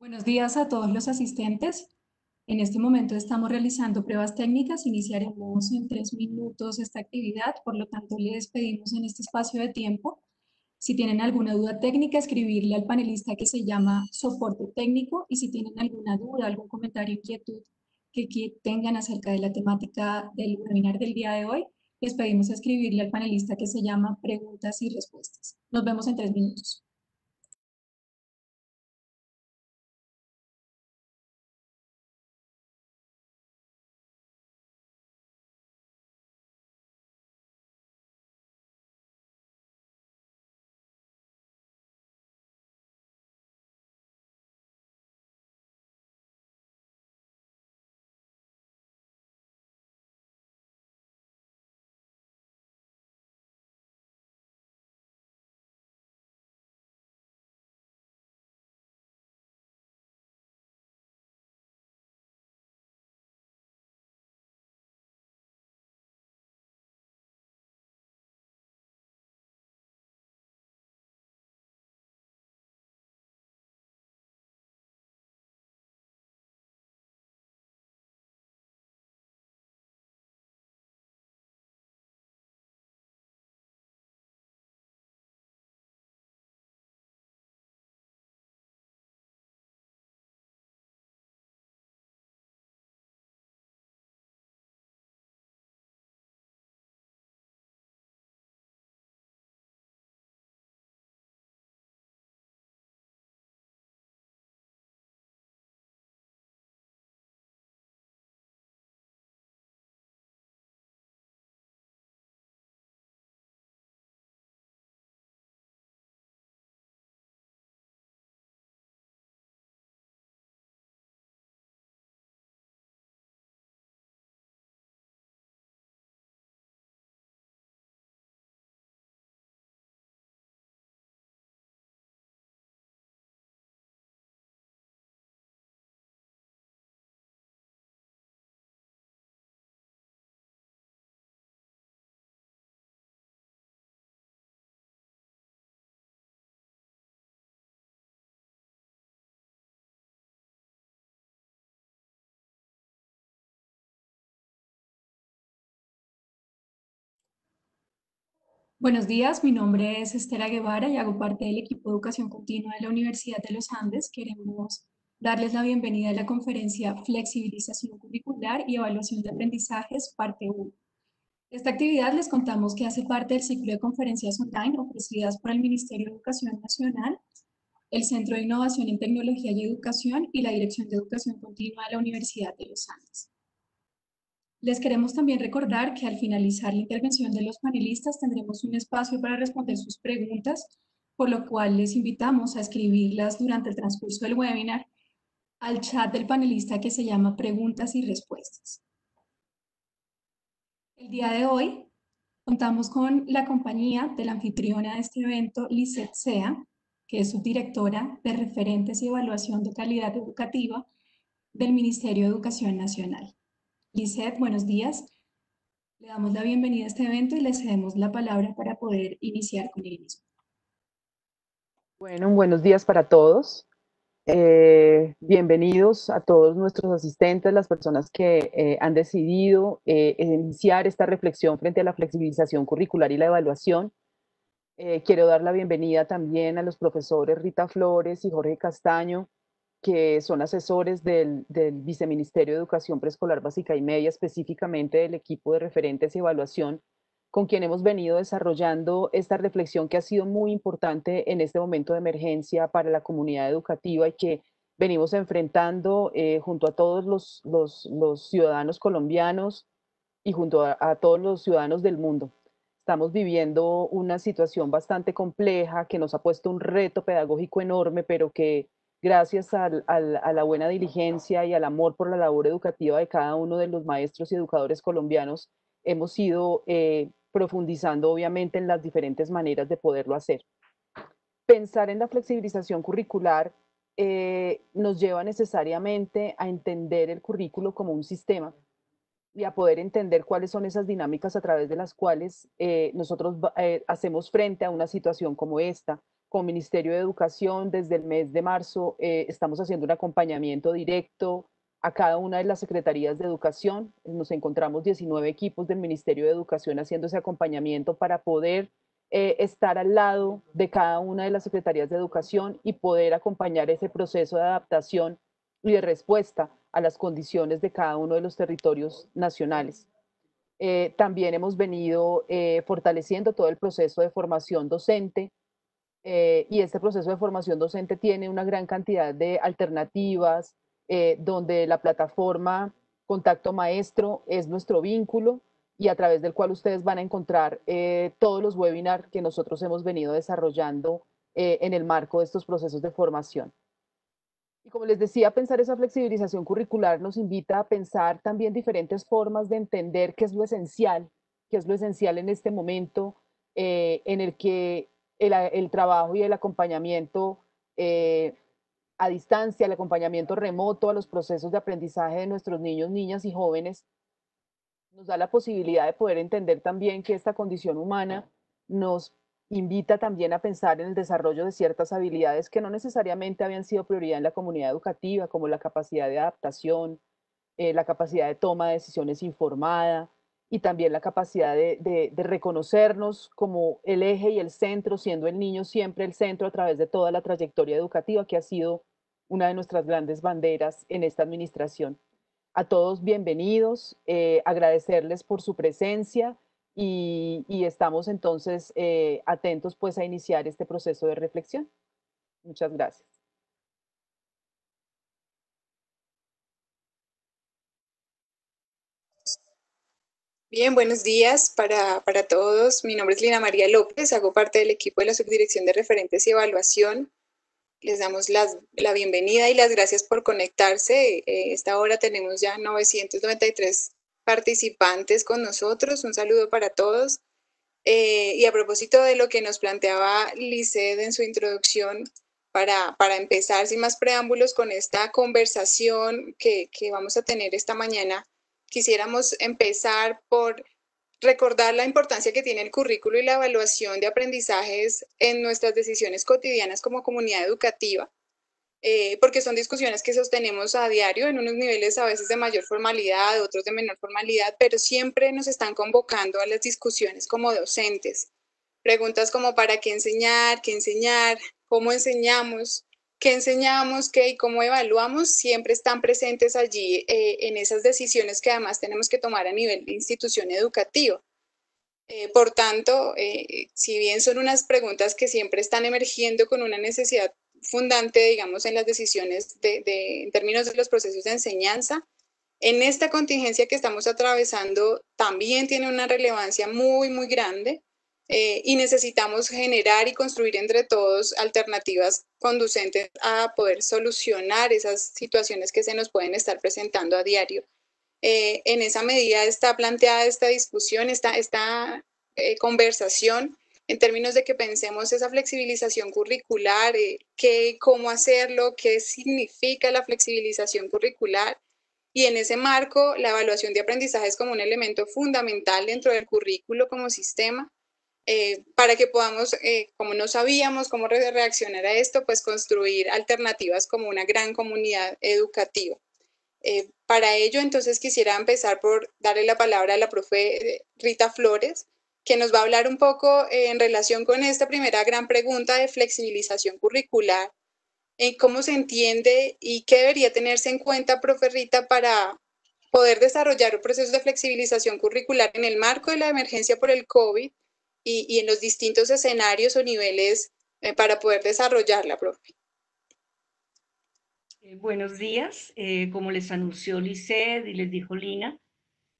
Buenos días a todos los asistentes. En este momento estamos realizando pruebas técnicas. Iniciaremos en tres minutos esta actividad, por lo tanto les pedimos en este espacio de tiempo, si tienen alguna duda técnica, escribirle al panelista que se llama soporte técnico y si tienen alguna duda, algún comentario, inquietud que, tengan acerca de la temática del webinar del día de hoy, les pedimos escribirle al panelista que se llama preguntas y respuestas. Nos vemos en tres minutos. Buenos días, mi nombre es Estela Guevara y hago parte del equipo de educación continua de la Universidad de los Andes. Queremos darles la bienvenida a la conferencia Flexibilización curricular y evaluación de aprendizajes, parte 1. Esta actividad les contamos que hace parte del ciclo de conferencias online ofrecidas por el Ministerio de Educación Nacional, el Centro de Innovación en Tecnología y Educación y la Dirección de Educación Continua de la Universidad de los Andes. Les queremos también recordar que al finalizar la intervención de los panelistas tendremos un espacio para responder sus preguntas, por lo cual les invitamos a escribirlas durante el transcurso del webinar al chat del panelista que se llama Preguntas y Respuestas. El día de hoy contamos con la compañía de la anfitriona de este evento, Lisette Sea, que es subdirectora de Referentes y Evaluación de Calidad Educativa del Ministerio de Educación Nacional. Lisette, buenos días. Le damos la bienvenida a este evento y le cedemos la palabra para poder iniciar con el mismo. Bueno, buenos días para todos. Eh, bienvenidos a todos nuestros asistentes, las personas que eh, han decidido eh, iniciar esta reflexión frente a la flexibilización curricular y la evaluación. quiero dar la bienvenida también a los profesores Rita Flores y Jorge Castaño, que son asesores del, Viceministerio de Educación Preescolar Básica y Media, específicamente del equipo de referentes y evaluación, con quien hemos venido desarrollando esta reflexión que ha sido muy importante en este momento de emergencia para la comunidad educativa y que venimos enfrentando eh, junto a todos los, ciudadanos colombianos y junto a todos los ciudadanos del mundo. Estamos viviendo una situación bastante compleja que nos ha puesto un reto pedagógico enorme, pero que gracias a la buena diligencia y al amor por la labor educativa de cada uno de los maestros y educadores colombianos, hemos ido eh, profundizando obviamente en las diferentes maneras de poderlo hacer. Pensar en la flexibilización curricular eh, nos lleva necesariamente a entender el currículo como un sistema y a poder entender cuáles son esas dinámicas a través de las cuales eh, nosotros hacemos frente a una situación como esta, con Ministerio de Educación, desde el mes de marzo eh, estamos haciendo un acompañamiento directo a cada una de las secretarías de educación. Nos encontramos 19 equipos del Ministerio de Educación haciendo ese acompañamiento para poder eh, estar al lado de cada una de las secretarías de educación y poder acompañar ese proceso de adaptación y de respuesta a las condiciones de cada uno de los territorios nacionales. Eh, también hemos venido fortaleciendo todo el proceso de formación docente y este proceso de formación docente tiene una gran cantidad de alternativas donde la plataforma Contacto Maestro es nuestro vínculo y a través del cual ustedes van a encontrar eh, todos los webinars que nosotros hemos venido desarrollando eh, en el marco de estos procesos de formación. Y como les decía, pensar esa flexibilización curricular nos invita a pensar también diferentes formas de entender qué es lo esencial, qué es lo esencial en este momento eh, en el que el, el, trabajo y el acompañamiento a distancia, el acompañamiento remoto a los procesos de aprendizaje de nuestros niños, niñas y jóvenes nos da la posibilidad de poder entender también que esta condición humana nos invita también a pensar en el desarrollo de ciertas habilidades que no necesariamente habían sido prioridad en la comunidad educativa, como la capacidad de adaptación, eh, la capacidad de toma de decisiones informada y también la capacidad de, reconocernos como el eje y el centro, siendo el niño siempre el centro a través de toda la trayectoria educativa que ha sido una de nuestras grandes banderas en esta administración a todos bienvenidos, eh, agradecerles por su presencia y, estamos entonces eh, atentos pues a iniciar este proceso de reflexión. Muchas gracias. Bien, buenos días para, para, todos. Mi nombre es Lina María López, hago parte del equipo de la Subdirección de Referentes y Evaluación les damos la bienvenida y las gracias por conectarse. Eh, esta hora tenemos ya 993 participantes con nosotros. Un saludo para todos. Eh, y a propósito de lo que nos planteaba Lisset en su introducción, para, para, empezar sin más preámbulos con esta conversación que, que vamos a tener esta mañana, quisiéramos empezar por recordar la importancia que tiene el currículo y la evaluación de aprendizajes en nuestras decisiones cotidianas como comunidad educativa, eh, porque son discusiones que sostenemos a diario en unos niveles a veces de mayor formalidad, otros de menor formalidad, pero siempre nos están convocando a las discusiones como docentes. Preguntas como para qué enseñar, qué enseñar, cómo enseñamos, qué enseñamos, qué y cómo evaluamos, siempre están presentes allí eh, en esas decisiones que además tenemos que tomar a nivel de institución educativa. Eh, por tanto, eh, si bien son unas preguntas que siempre están emergiendo con una necesidad fundante, digamos, en las decisiones de, en términos de los procesos de enseñanza, en esta contingencia que estamos atravesando también tiene una relevancia muy, muy grande eh, y necesitamos generar y construir entre todos alternativas conducentes a poder solucionar esas situaciones que se nos pueden estar presentando a diario. Eh, en esa medida está planteada esta discusión, esta, esta eh, conversación en términos de que pensemos esa flexibilización curricular, qué, cómo hacerlo, qué significa la flexibilización curricular. Y en ese marco, la evaluación de aprendizaje es como un elemento fundamental dentro del currículo como sistema eh, para que podamos, eh, como no sabíamos cómo reaccionar a esto, pues construir alternativas como una gran comunidad educativa. Eh, para ello, entonces quisiera empezar por darle la palabra a la profe Rita Flores, que nos va a hablar un poco en relación con esta primera gran pregunta de flexibilización curricular, en cómo se entiende y qué debería tenerse en cuenta, profe Rita, para poder desarrollar un proceso de flexibilización curricular en el marco de la emergencia por el COVID y, en los distintos escenarios o niveles eh, para poder desarrollarla, profe. Eh, buenos días. Eh, como les anunció Lisset y les dijo Lina,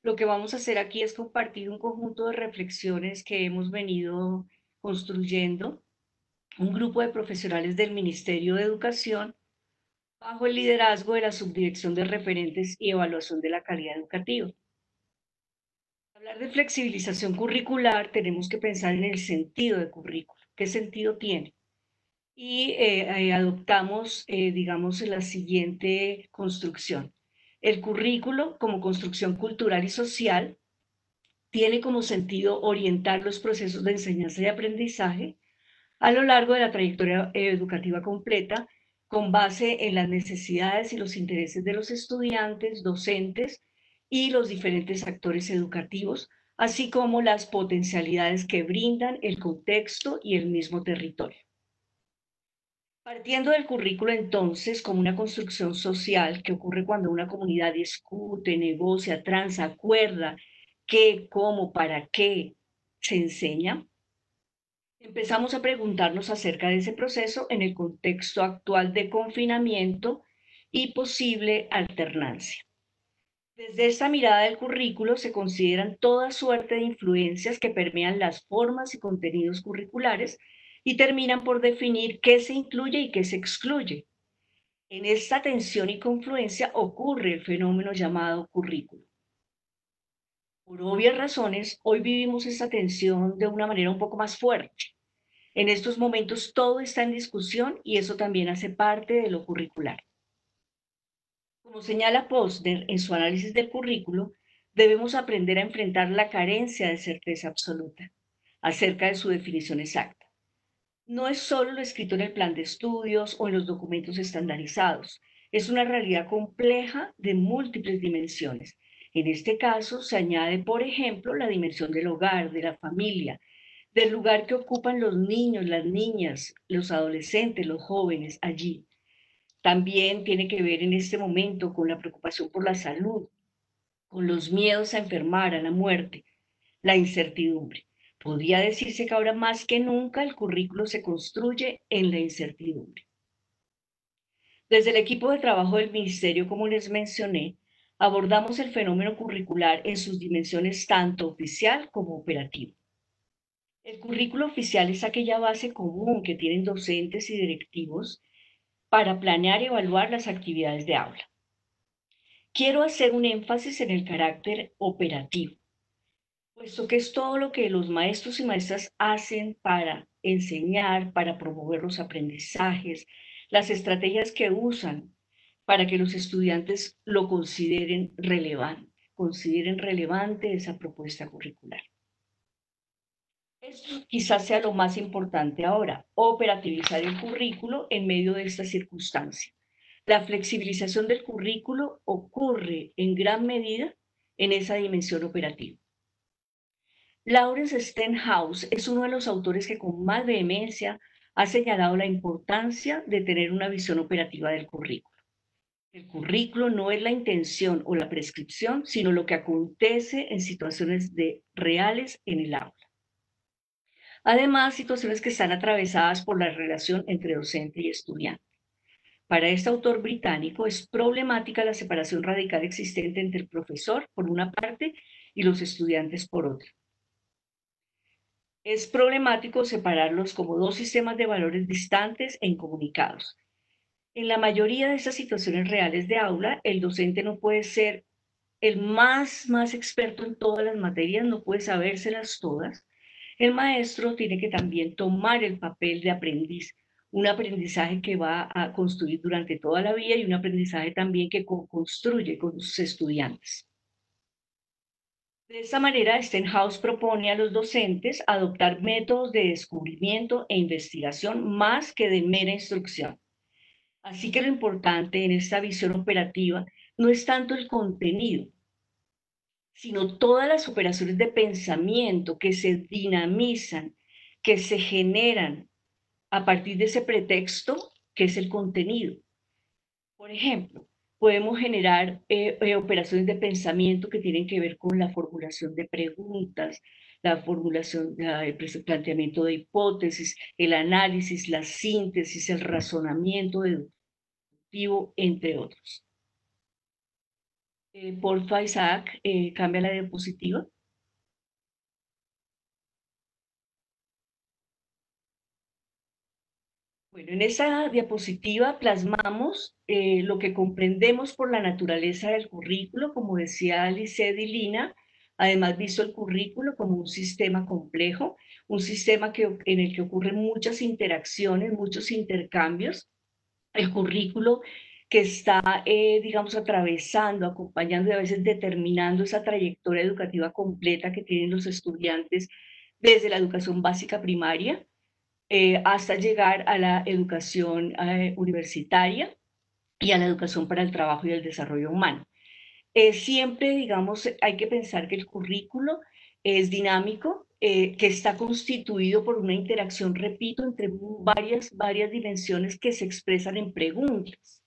lo que vamos a hacer aquí es compartir un conjunto de reflexiones que hemos venido construyendo, un grupo de profesionales del Ministerio de Educación bajo el liderazgo de la Subdirección de Referentes y Evaluación de la Calidad Educativa hablar de flexibilización curricular, tenemos que pensar en el sentido de currículo. ¿Qué sentido tiene? Y eh, eh, adoptamos, eh, digamos, la siguiente construcción. El currículo, como construcción cultural y social, tiene como sentido orientar los procesos de enseñanza y aprendizaje a lo largo de la trayectoria educativa completa con base en las necesidades y los intereses de los estudiantes, docentes y los diferentes actores educativos, así como las potencialidades que brindan el contexto y el mismo territorio. Partiendo del currículo entonces como una construcción social que ocurre cuando una comunidad discute, negocia, transa, acuerda qué, cómo, para qué se enseña, empezamos a preguntarnos acerca de ese proceso en el contexto actual de confinamiento y posible alternancia. Desde esta mirada del currículo se consideran toda suerte de influencias que permean las formas y contenidos curriculares y terminan por definir qué se incluye y qué se excluye. En esta tensión y confluencia ocurre el fenómeno llamado currículo. Por obvias razones, hoy vivimos esta tensión de una manera un poco más fuerte. En estos momentos todo está en discusión y eso también hace parte de lo curricular. Como señala Posner en su análisis del currículo, debemos aprender a enfrentar la carencia de certeza absoluta acerca de su definición exacta. No es solo lo escrito en el plan de estudios o en los documentos estandarizados, es una realidad compleja de múltiples dimensiones en este caso se añade, por ejemplo, la dimensión del hogar, de la familia, del lugar que ocupan los niños, las niñas, los adolescentes, los jóvenes allí. También tiene que ver en este momento con la preocupación por la salud, con los miedos a enfermar, a la muerte, la incertidumbre. Podría decirse que ahora más que nunca el currículo se construye en la incertidumbre. Desde el equipo de trabajo del ministerio, como les mencioné, abordamos el fenómeno curricular en sus dimensiones tanto oficial como operativo. El currículo oficial es aquella base común que tienen docentes y directivos para planear y evaluar las actividades de aula. Quiero hacer un énfasis en el carácter operativo, puesto que es todo lo que los maestros y maestras hacen para enseñar, para promover los aprendizajes, las estrategias que usan para que los estudiantes lo consideren relevante, consideren relevante esa propuesta curricular. Esto quizás sea lo más importante ahora, operativizar el currículo en medio de esta circunstancia. La flexibilización del currículo ocurre en gran medida en esa dimensión operativa. Lawrence Stenhouse es uno de los autores que con más vehemencia ha señalado la importancia de tener una visión operativa del currículo. El currículo no es la intención o la prescripción, sino lo que acontece en situaciones de, reales en el aula. Además, situaciones que están atravesadas por la relación entre docente y estudiante. Para este autor británico es problemática la separación radical existente entre el profesor, por una parte, y los estudiantes, por otra. Es problemático separarlos como dos sistemas de valores distantes e incomunicados, en la mayoría de estas situaciones reales de aula, el docente no puede ser el más, más experto en todas las materias, no puede sabérselas todas. El maestro tiene que también tomar el papel de aprendiz, un aprendizaje que va a construir durante toda la vida y un aprendizaje también que construye con sus estudiantes. De esta manera, Stenhouse propone a los docentes adoptar métodos de descubrimiento e investigación más que de mera instrucción. Así que lo importante en esta visión operativa no es tanto el contenido, sino todas las operaciones de pensamiento que se dinamizan, que se generan a partir de ese pretexto que es el contenido. Por ejemplo, podemos generar eh, eh, operaciones de pensamiento que tienen que ver con la formulación de preguntas, la formulación, el planteamiento de hipótesis, el análisis, la síntesis, el razonamiento de entre otros. Eh, porfa, Isaac, eh, cambia la diapositiva. Bueno, en esa diapositiva plasmamos eh, lo que comprendemos por la naturaleza del currículo, como decía Alice Lina, además visto el currículo como un sistema complejo, un sistema que, en el que ocurren muchas interacciones, muchos intercambios, el currículo que está, eh, digamos, atravesando, acompañando y a veces determinando esa trayectoria educativa completa que tienen los estudiantes desde la educación básica primaria eh, hasta llegar a la educación eh, universitaria y a la educación para el trabajo y el desarrollo humano. Eh, siempre, digamos, hay que pensar que el currículo es dinámico, que está constituido por una interacción, repito, entre varias, varias dimensiones que se expresan en preguntas.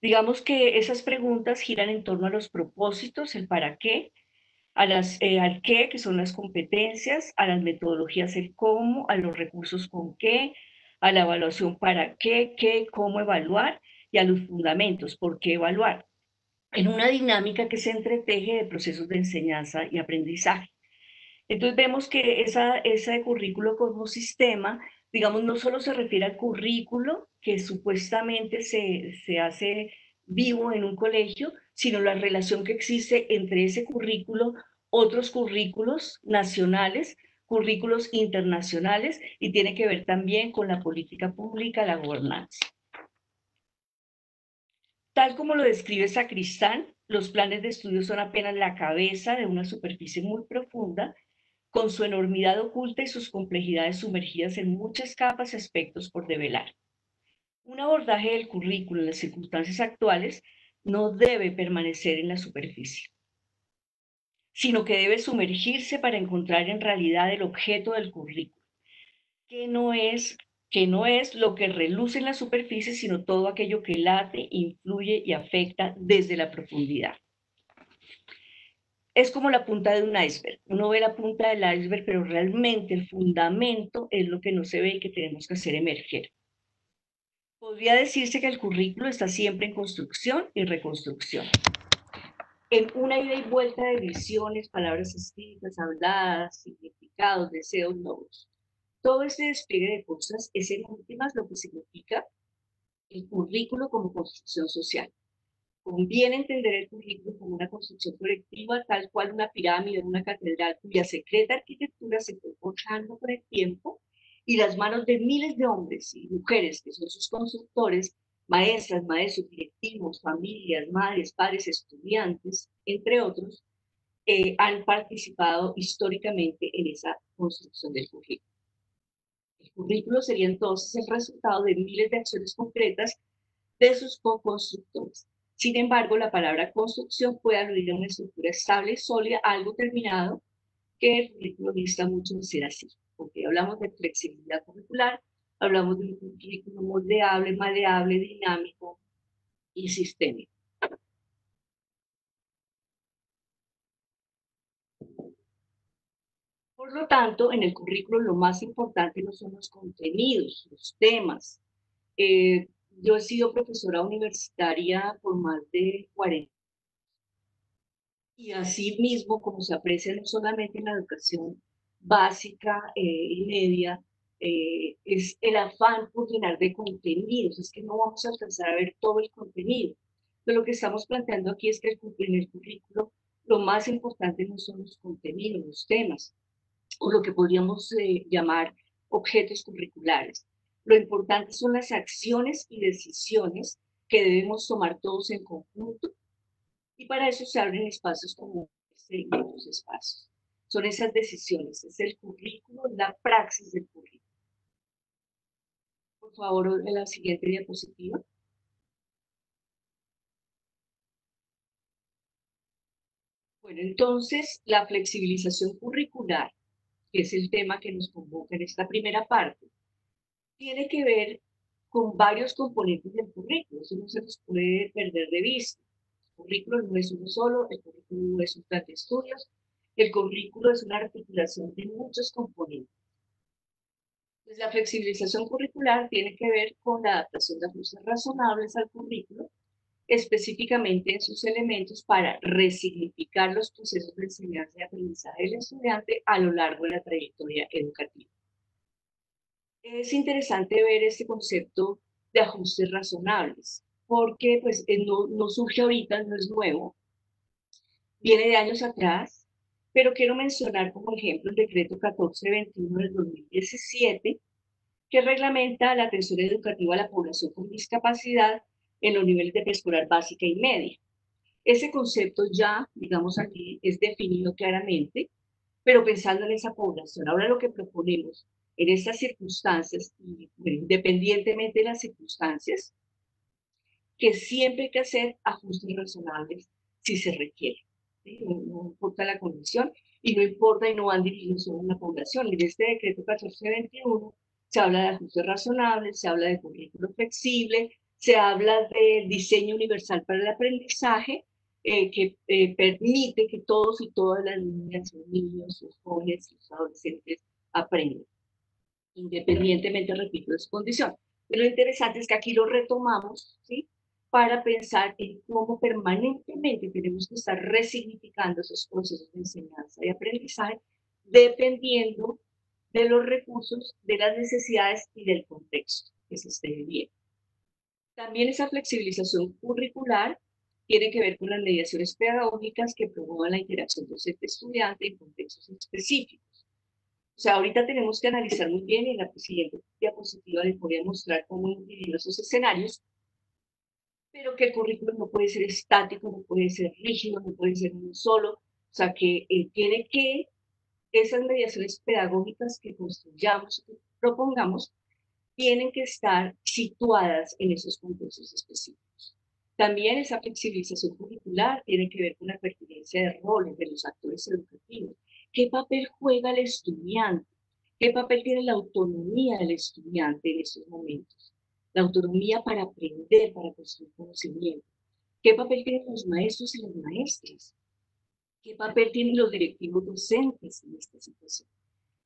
Digamos que esas preguntas giran en torno a los propósitos, el para qué, a las, eh, al qué, que son las competencias, a las metodologías, el cómo, a los recursos con qué, a la evaluación para qué, qué, cómo evaluar y a los fundamentos, por qué evaluar, en una dinámica que se entreteje de procesos de enseñanza y aprendizaje. Entonces vemos que esa, ese currículo como sistema, digamos, no solo se refiere al currículo que supuestamente se, se hace vivo en un colegio, sino la relación que existe entre ese currículo, otros currículos nacionales, currículos internacionales y tiene que ver también con la política pública, la gobernanza. Tal como lo describe Sacristán, los planes de estudio son apenas la cabeza de una superficie muy profunda, con su enormidad oculta y sus complejidades sumergidas en muchas capas y aspectos por develar. Un abordaje del currículo en las circunstancias actuales no debe permanecer en la superficie, sino que debe sumergirse para encontrar en realidad el objeto del currículo, que no es, que no es lo que reluce en la superficie, sino todo aquello que late, influye y afecta desde la profundidad. Es como la punta de un iceberg. Uno ve la punta del iceberg, pero realmente el fundamento es lo que no se ve y que tenemos que hacer emerger. Podría decirse que el currículo está siempre en construcción y reconstrucción. En una ida y vuelta de visiones, palabras escritas, habladas, significados, deseos, logros. Todo este despliegue de cosas es en últimas lo que significa el currículo como construcción social. Conviene entender el currículo como una construcción colectiva, tal cual una pirámide, una catedral cuya secreta arquitectura se fue forjando con el tiempo y las manos de miles de hombres y mujeres que son sus constructores, maestras, maestros, directivos, familias, madres, padres, estudiantes, entre otros, eh, han participado históricamente en esa construcción del currículo. El currículo sería entonces el resultado de miles de acciones concretas de sus co-constructores. Sin embargo, la palabra construcción puede aludir a una estructura estable, sólida, algo terminado, que el currículo dista mucho ser así porque hablamos de flexibilidad curricular, hablamos de un currículo moldeable, maleable, dinámico y sistémico. Por lo tanto, en el currículo lo más importante no son los contenidos, los temas. Eh, yo he sido profesora universitaria por más de 40 y así mismo, como se aprecia no solamente en la educación básica eh, y media, eh, es el afán por llenar de contenidos, es que no vamos a alcanzar a ver todo el contenido. Pero lo que estamos planteando aquí es que en el currículo lo más importante no son los contenidos, los temas, o lo que podríamos eh, llamar objetos curriculares. Lo importante son las acciones y decisiones que debemos tomar todos en conjunto y para eso se abren espacios como este y otros espacios son esas decisiones, es el currículo, la praxis del currículo. Por favor, la siguiente diapositiva. Bueno, entonces, la flexibilización curricular, que es el tema que nos convoca en esta primera parte, tiene que ver con varios componentes del currículo. Eso no se nos puede perder de vista. El currículo no es uno solo, el currículo no es un plan de estudios, el currículo es una articulación de muchos componentes. Pues la flexibilización curricular tiene que ver con la adaptación de ajustes razonables al currículo, específicamente en sus elementos para resignificar los procesos de enseñanza y aprendizaje del estudiante a lo largo de la trayectoria educativa. Es interesante ver este concepto de ajustes razonables, porque pues, eh, no, no surge ahorita, no es nuevo, viene de años atrás, pero quiero mencionar como ejemplo el decreto 1421 del 2017, que reglamenta la atención educativa a la población con discapacidad en los niveles de preescolar básica y media. Ese concepto ya, digamos aquí, es definido claramente, pero pensando en esa población. Ahora lo que proponemos en estas circunstancias, independientemente de las circunstancias, que siempre hay que hacer ajustes razonables si se requiere. No, importa la condición y no importa y no van dirigidos a una población. En este decreto 1421 se habla de ajustes razonables, se habla de currículo flexible, se habla del diseño universal para el aprendizaje, eh, que eh, permite que todos y todas las niñas, los niños, los jóvenes, los adolescentes aprendan, independientemente, repito, de su condición. Pero lo interesante es que aquí lo retomamos, ¿sí? Para pensar en cómo permanentemente tenemos que estar resignificando esos procesos de enseñanza y aprendizaje dependiendo de los recursos, de las necesidades y del contexto que se esté viviendo. También esa flexibilización curricular tiene que ver con las mediaciones pedagógicas que promuevan la interacción docente-estudiante en contextos específicos. O sea, ahorita tenemos que analizar muy bien en la siguiente diapositiva les voy mostrar cómo dividir esos escenarios, pero que el currículo no puede ser estático, no puede ser rígido, no puede ser uno solo, o sea, que eh, tiene que esas mediaciones pedagógicas que construyamos, que propongamos, tienen que estar situadas en esos contextos específicos. También esa flexibilización curricular tiene que ver con la pertinencia de roles de los actores educativos. ¿Qué papel juega el estudiante? ¿Qué papel tiene la autonomía del estudiante en estos momentos? La autonomía para aprender, para construir conocimiento. ¿Qué papel tienen los maestros y las maestras? ¿Qué papel tienen los directivos docentes en esta situación?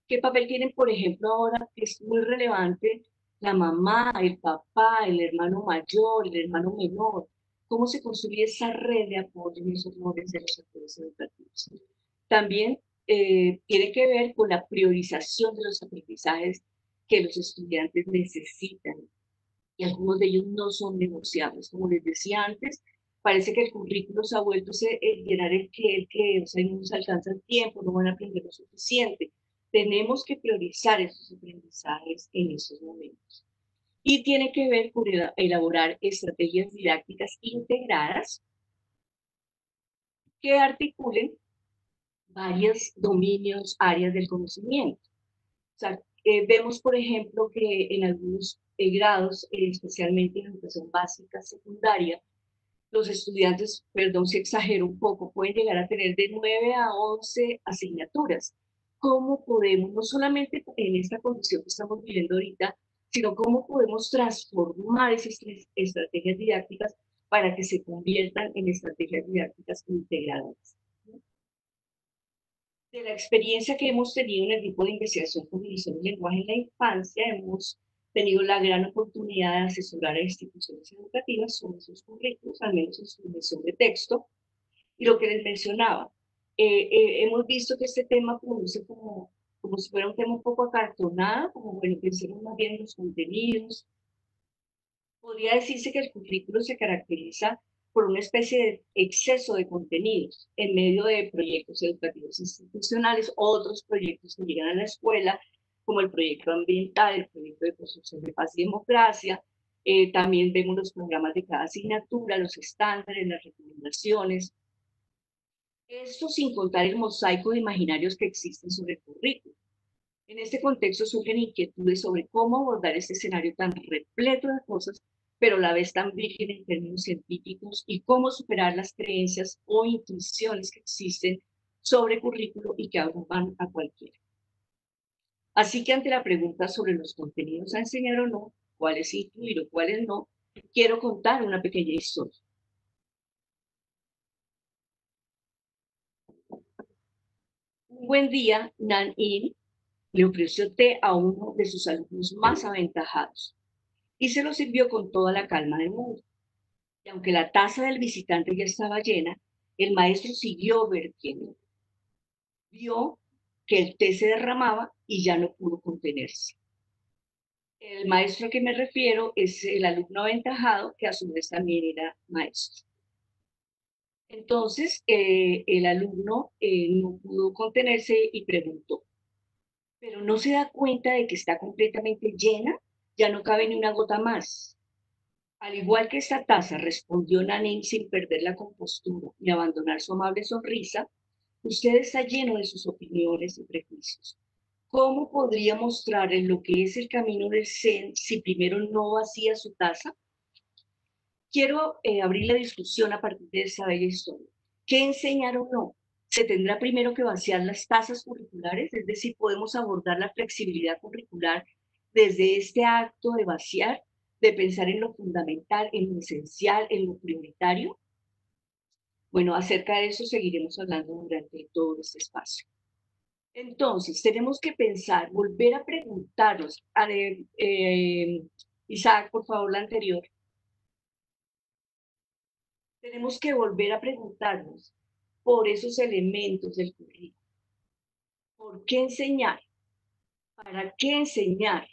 ¿Qué papel tienen, por ejemplo, ahora que es muy relevante la mamá, el papá, el hermano mayor, el hermano menor, cómo se construye esa red de apoyo en esos roles de los actores educativos. También eh, tiene que ver con la priorización de los aprendizajes que los estudiantes necesitan y algunos de ellos no son negociables. Como les decía antes, parece que el currículo se ha vuelto a llenar el que, el que, o sea, no nos alcanza el tiempo, no van a aprender lo suficiente. Tenemos que priorizar esos aprendizajes en esos momentos. Y tiene que ver con elaborar estrategias didácticas integradas que articulen varios dominios, áreas del conocimiento. O sea, eh, vemos, por ejemplo, que en algunos eh, grados, eh, especialmente en educación básica, secundaria, los estudiantes, perdón si exagero un poco, pueden llegar a tener de 9 a 11 asignaturas cómo podemos, no solamente en esta condición que estamos viviendo ahorita, sino cómo podemos transformar esas estrategias didácticas para que se conviertan en estrategias didácticas integradas. De la experiencia que hemos tenido en el grupo de investigación cognición y lenguaje en la infancia, hemos tenido la gran oportunidad de asesorar a instituciones educativas sobre sus currículos, al menos en su dimensión de texto, y lo que les mencionaba, eh, eh, hemos visto que este tema produce como, como si fuera un tema un poco acartonado, como bueno, pensemos más bien en los contenidos. Podría decirse que el currículo se caracteriza por una especie de exceso de contenidos en medio de proyectos educativos institucionales, otros proyectos que llegan a la escuela, como el proyecto ambiental, el proyecto de construcción de paz y democracia. Eh, también vemos los programas de cada asignatura, los estándares, las recomendaciones, esto sin contar el mosaico de imaginarios que existen sobre el currículo. En este contexto surgen inquietudes sobre cómo abordar este escenario tan repleto de cosas, pero la vez tan virgen en términos científicos, y cómo superar las creencias o intuiciones que existen sobre currículo y que abruman a cualquiera. Así que ante la pregunta sobre los contenidos a enseñar o no, cuáles incluir o cuáles no, quiero contar una pequeña historia. Un buen día, Nan In le ofreció té a uno de sus alumnos más aventajados y se lo sirvió con toda la calma del mundo. Y aunque la taza del visitante ya estaba llena, el maestro siguió vertiendo. Vio que el té se derramaba y ya no pudo contenerse. El maestro a que me refiero es el alumno aventajado, que a su vez también era maestro. Entonces, eh, el alumno eh, no pudo contenerse y preguntó, pero no se da cuenta de que está completamente llena, ya no cabe ni una gota más. Al igual que esta taza, respondió Nanín sin perder la compostura ni abandonar su amable sonrisa, usted está lleno de sus opiniones y prejuicios. ¿Cómo podría mostrarle lo que es el camino del Zen si primero no vacía su taza? Quiero eh, abrir la discusión a partir de esa bella historia. ¿Qué enseñar o no? Se tendrá primero que vaciar las tazas curriculares, es decir, podemos abordar la flexibilidad curricular desde este acto de vaciar, de pensar en lo fundamental, en lo esencial, en lo prioritario. Bueno, acerca de eso seguiremos hablando durante todo este espacio. Entonces, tenemos que pensar, volver a preguntarnos, a eh, Isaac, por favor, la anterior, tenemos que volver a preguntarnos por esos elementos del currículo. ¿Por qué enseñar? ¿Para qué enseñar?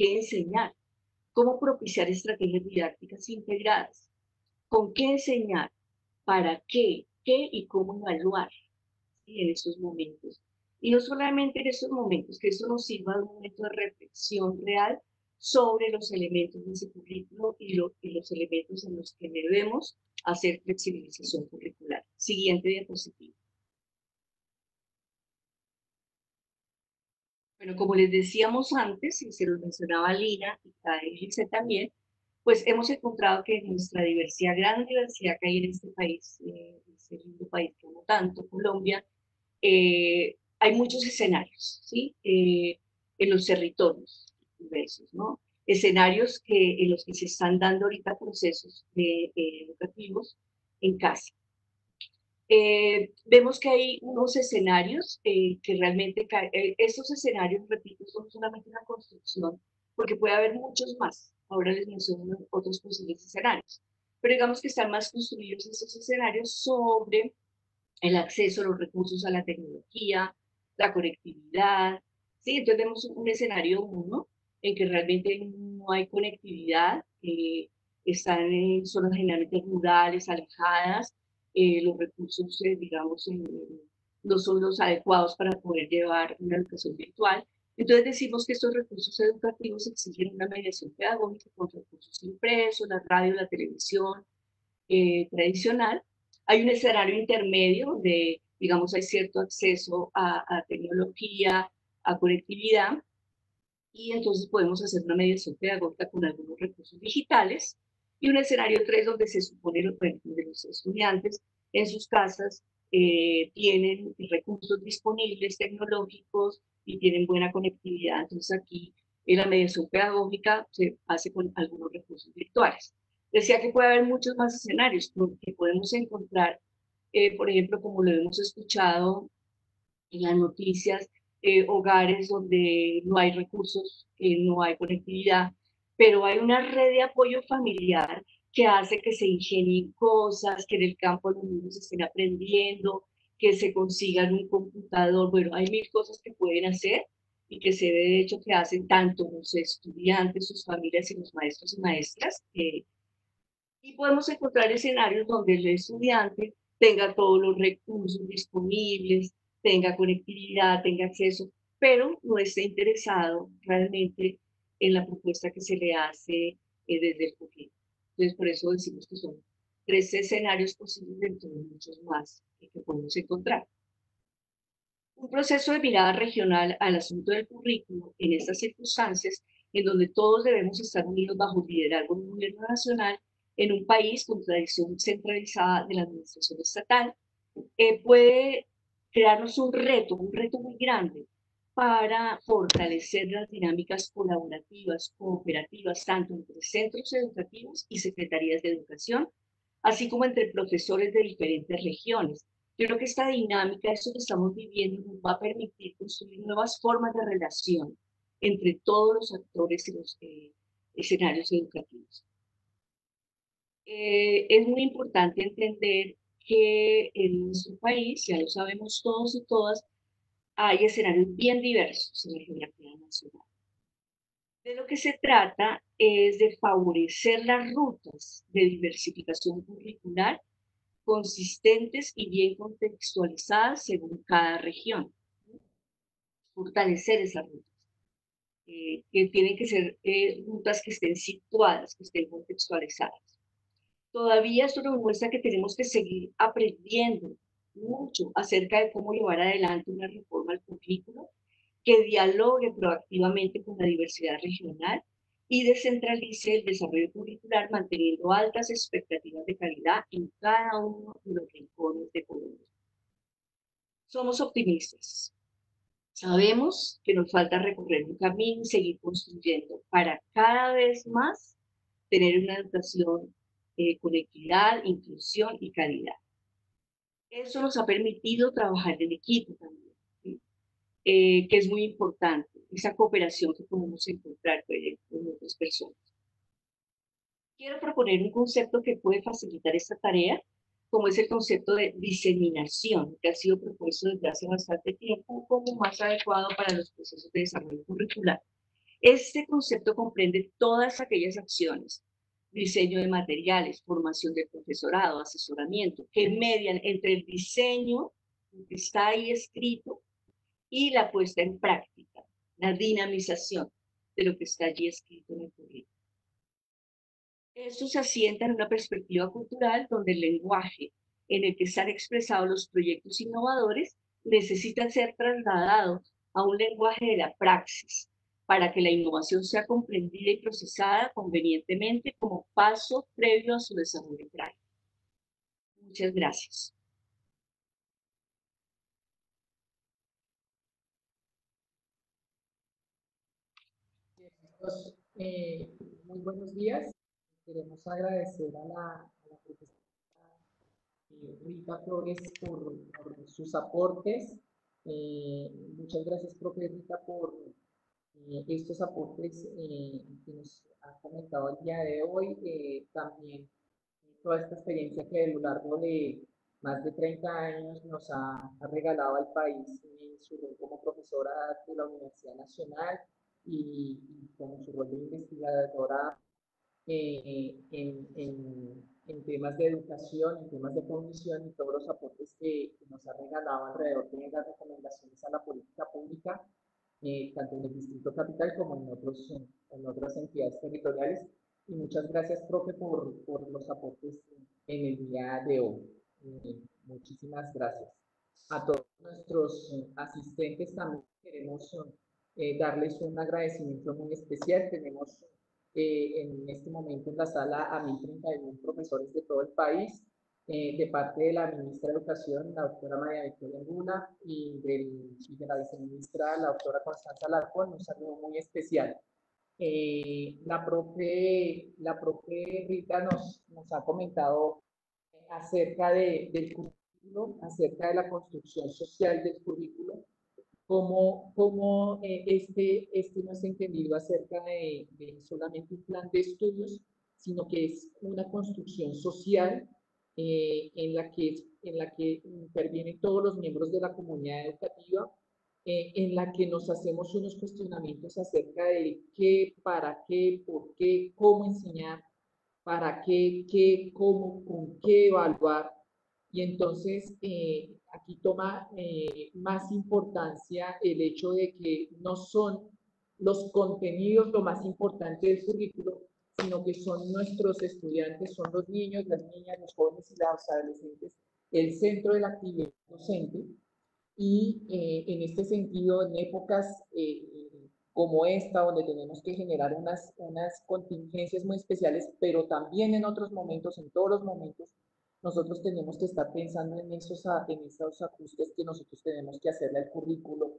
¿Qué enseñar? ¿Cómo propiciar estrategias didácticas integradas? ¿Con qué enseñar? ¿Para qué? ¿Qué y cómo evaluar en esos momentos? Y no solamente en esos momentos, que eso nos sirva de un momento de reflexión real sobre los elementos de ese currículo y, y los elementos en los que debemos hacer flexibilización curricular. Siguiente diapositiva. Bueno, como les decíamos antes, y se lo mencionaba Lina y Gilce también, pues hemos encontrado que nuestra diversidad, gran diversidad que hay en este país, eh, este lindo país como tanto, Colombia, eh, hay muchos escenarios, ¿sí? Eh, en los territorios diversos, ¿no? escenarios que, en los que se están dando ahorita procesos de, eh, educativos en casa. Eh, vemos que hay unos escenarios eh, que realmente, esos escenarios, repito, son solamente una construcción, porque puede haber muchos más. Ahora les menciono otros posibles escenarios. Pero digamos que están más construidos esos escenarios sobre el acceso a los recursos a la tecnología, la conectividad. ¿sí? Entonces vemos un escenario uno, en que realmente no hay conectividad, eh, están en zonas generalmente rurales, alejadas, eh, los recursos, eh, digamos, no son los adecuados para poder llevar una educación virtual. Entonces decimos que estos recursos educativos exigen una mediación pedagógica con recursos impresos, la radio, la televisión tradicional. Hay un escenario intermedio donde, digamos, hay cierto acceso a, a tecnología, a conectividad, y entonces podemos hacer una mediación pedagógica con algunos recursos digitales y un escenario 3 donde se supone que los estudiantes en sus casas eh, tienen recursos disponibles tecnológicos y tienen buena conectividad. Entonces aquí en la mediación pedagógica se hace con algunos recursos virtuales. Decía que puede haber muchos más escenarios que podemos encontrar, eh, por ejemplo, como lo hemos escuchado en las noticias, eh, hogares donde no hay recursos, no hay conectividad, pero hay una red de apoyo familiar que hace que se ingenien cosas, que en el campo los niños estén aprendiendo, que se consigan un computador. Bueno, hay mil cosas que pueden hacer y que se ve de hecho que hacen tanto los estudiantes, sus familias y los maestros y maestras. y podemos encontrar escenarios donde el estudiante tenga todos los recursos disponibles, tenga conectividad, tenga acceso, pero no esté interesado realmente en la propuesta que se le hace eh, desde el gobierno. Entonces, por eso decimos que son tres escenarios posibles dentro de muchos más que podemos encontrar. Un proceso de mirada regional al asunto del currículo en estas circunstancias, en donde todos debemos estar unidos bajo el liderazgo del gobierno nacional en un país con tradición centralizada de la administración estatal, eh, puede crearnos un reto, un reto muy grande para fortalecer las dinámicas colaborativas, cooperativas, tanto entre centros educativos y secretarías de educación, así como entre profesores de diferentes regiones. Yo creo que esta dinámica, esto que estamos viviendo, nos va a permitir construir nuevas formas de relación entre todos los actores y los eh, escenarios educativos. Eh, es muy importante entender que en nuestro país, ya lo sabemos todos y todas, hay escenarios bien diversos en la geografía nacional. De lo que se trata es de favorecer las rutas de diversificación curricular consistentes y bien contextualizadas según cada región. Fortalecer esas rutas. eh, que tienen que ser eh, rutas que estén situadas, que estén contextualizadas. Todavía esto nos muestra que tenemos que seguir aprendiendo mucho acerca de cómo llevar adelante una reforma al currículo que dialogue proactivamente con la diversidad regional y descentralice el desarrollo curricular manteniendo altas expectativas de calidad en cada uno de los rincones de Colombia. Somos optimistas. Sabemos que nos falta recorrer un camino y seguir construyendo para cada vez más tener una educación eh, con equidad, inclusión y calidad. Eso nos ha permitido trabajar en equipo también eh, que es muy importante, esa cooperación que podemos encontrar con otras personas. Quiero proponer un concepto que puede facilitar esta tarea, como es el concepto de diseminación, que ha sido propuesto desde hace bastante tiempo como más adecuado para los procesos de desarrollo curricular. Este concepto comprende todas aquellas acciones, diseño de materiales, formación del profesorado, asesoramiento, que median entre el diseño que está ahí escrito y la puesta en práctica, la dinamización de lo que está allí escrito en el currículum. Esto se asienta en una perspectiva cultural donde el lenguaje en el que están expresados los proyectos innovadores necesita ser trasladado a un lenguaje de la praxis para que la innovación sea comprendida y procesada convenientemente como paso previo a su desarrollo práctico. Muchas gracias. Eh, muy buenos días. Queremos agradecer a la, profesora eh, Rita Flores por, sus aportes. Eh, muchas gracias, profe Rita, por estos aportes que nos ha comentado el día de hoy. también toda esta experiencia que a lo largo de más de 30 años nos ha, ha regalado al país en su rol como profesora de la Universidad Nacional y, con su rol de investigadora eh, en, en, temas de educación, en temas de cognición y todos los aportes que, nos ha regalado alrededor de las recomendaciones a la política pública, eh, tanto en el Distrito Capital como en, otros, en otras entidades territoriales. Y muchas gracias, profe, por, por los aportes en el día de hoy. Eh, muchísimas gracias. A todos nuestros asistentes también queremos eh, darles un agradecimiento muy especial. Tenemos eh, en este momento en la sala a 1.031 profesores de todo el país, eh, de parte de la ministra de Educación, la doctora María Victoria Luna, y, del, de la viceministra, la doctora Constanza Larcón, un saludo muy especial. la, profe, la profe Rita nos, nos ha comentado acerca de, del currículo, acerca de la construcción social del currículo, cómo, cómo eh, este, este no es entendido acerca de, solamente un plan de estudios, sino que es una construcción social eh, en, la que, en la que intervienen todos los miembros de la comunidad educativa, eh, en la que nos hacemos unos cuestionamientos acerca de qué, para qué, por qué, cómo enseñar, para qué, qué, cómo, con qué evaluar. Y entonces aquí toma eh, más importancia el hecho de que no son los contenidos lo más importante del currículo, sino que son nuestros estudiantes, son los niños, las niñas, los jóvenes y los adolescentes el centro de la actividad docente. Y eh, en este sentido, en épocas eh, como esta, donde tenemos que generar unas, unas contingencias muy especiales, pero también en otros momentos, en todos los momentos, nosotros tenemos que estar pensando en esos, en esos ajustes que nosotros tenemos que hacerle al currículo,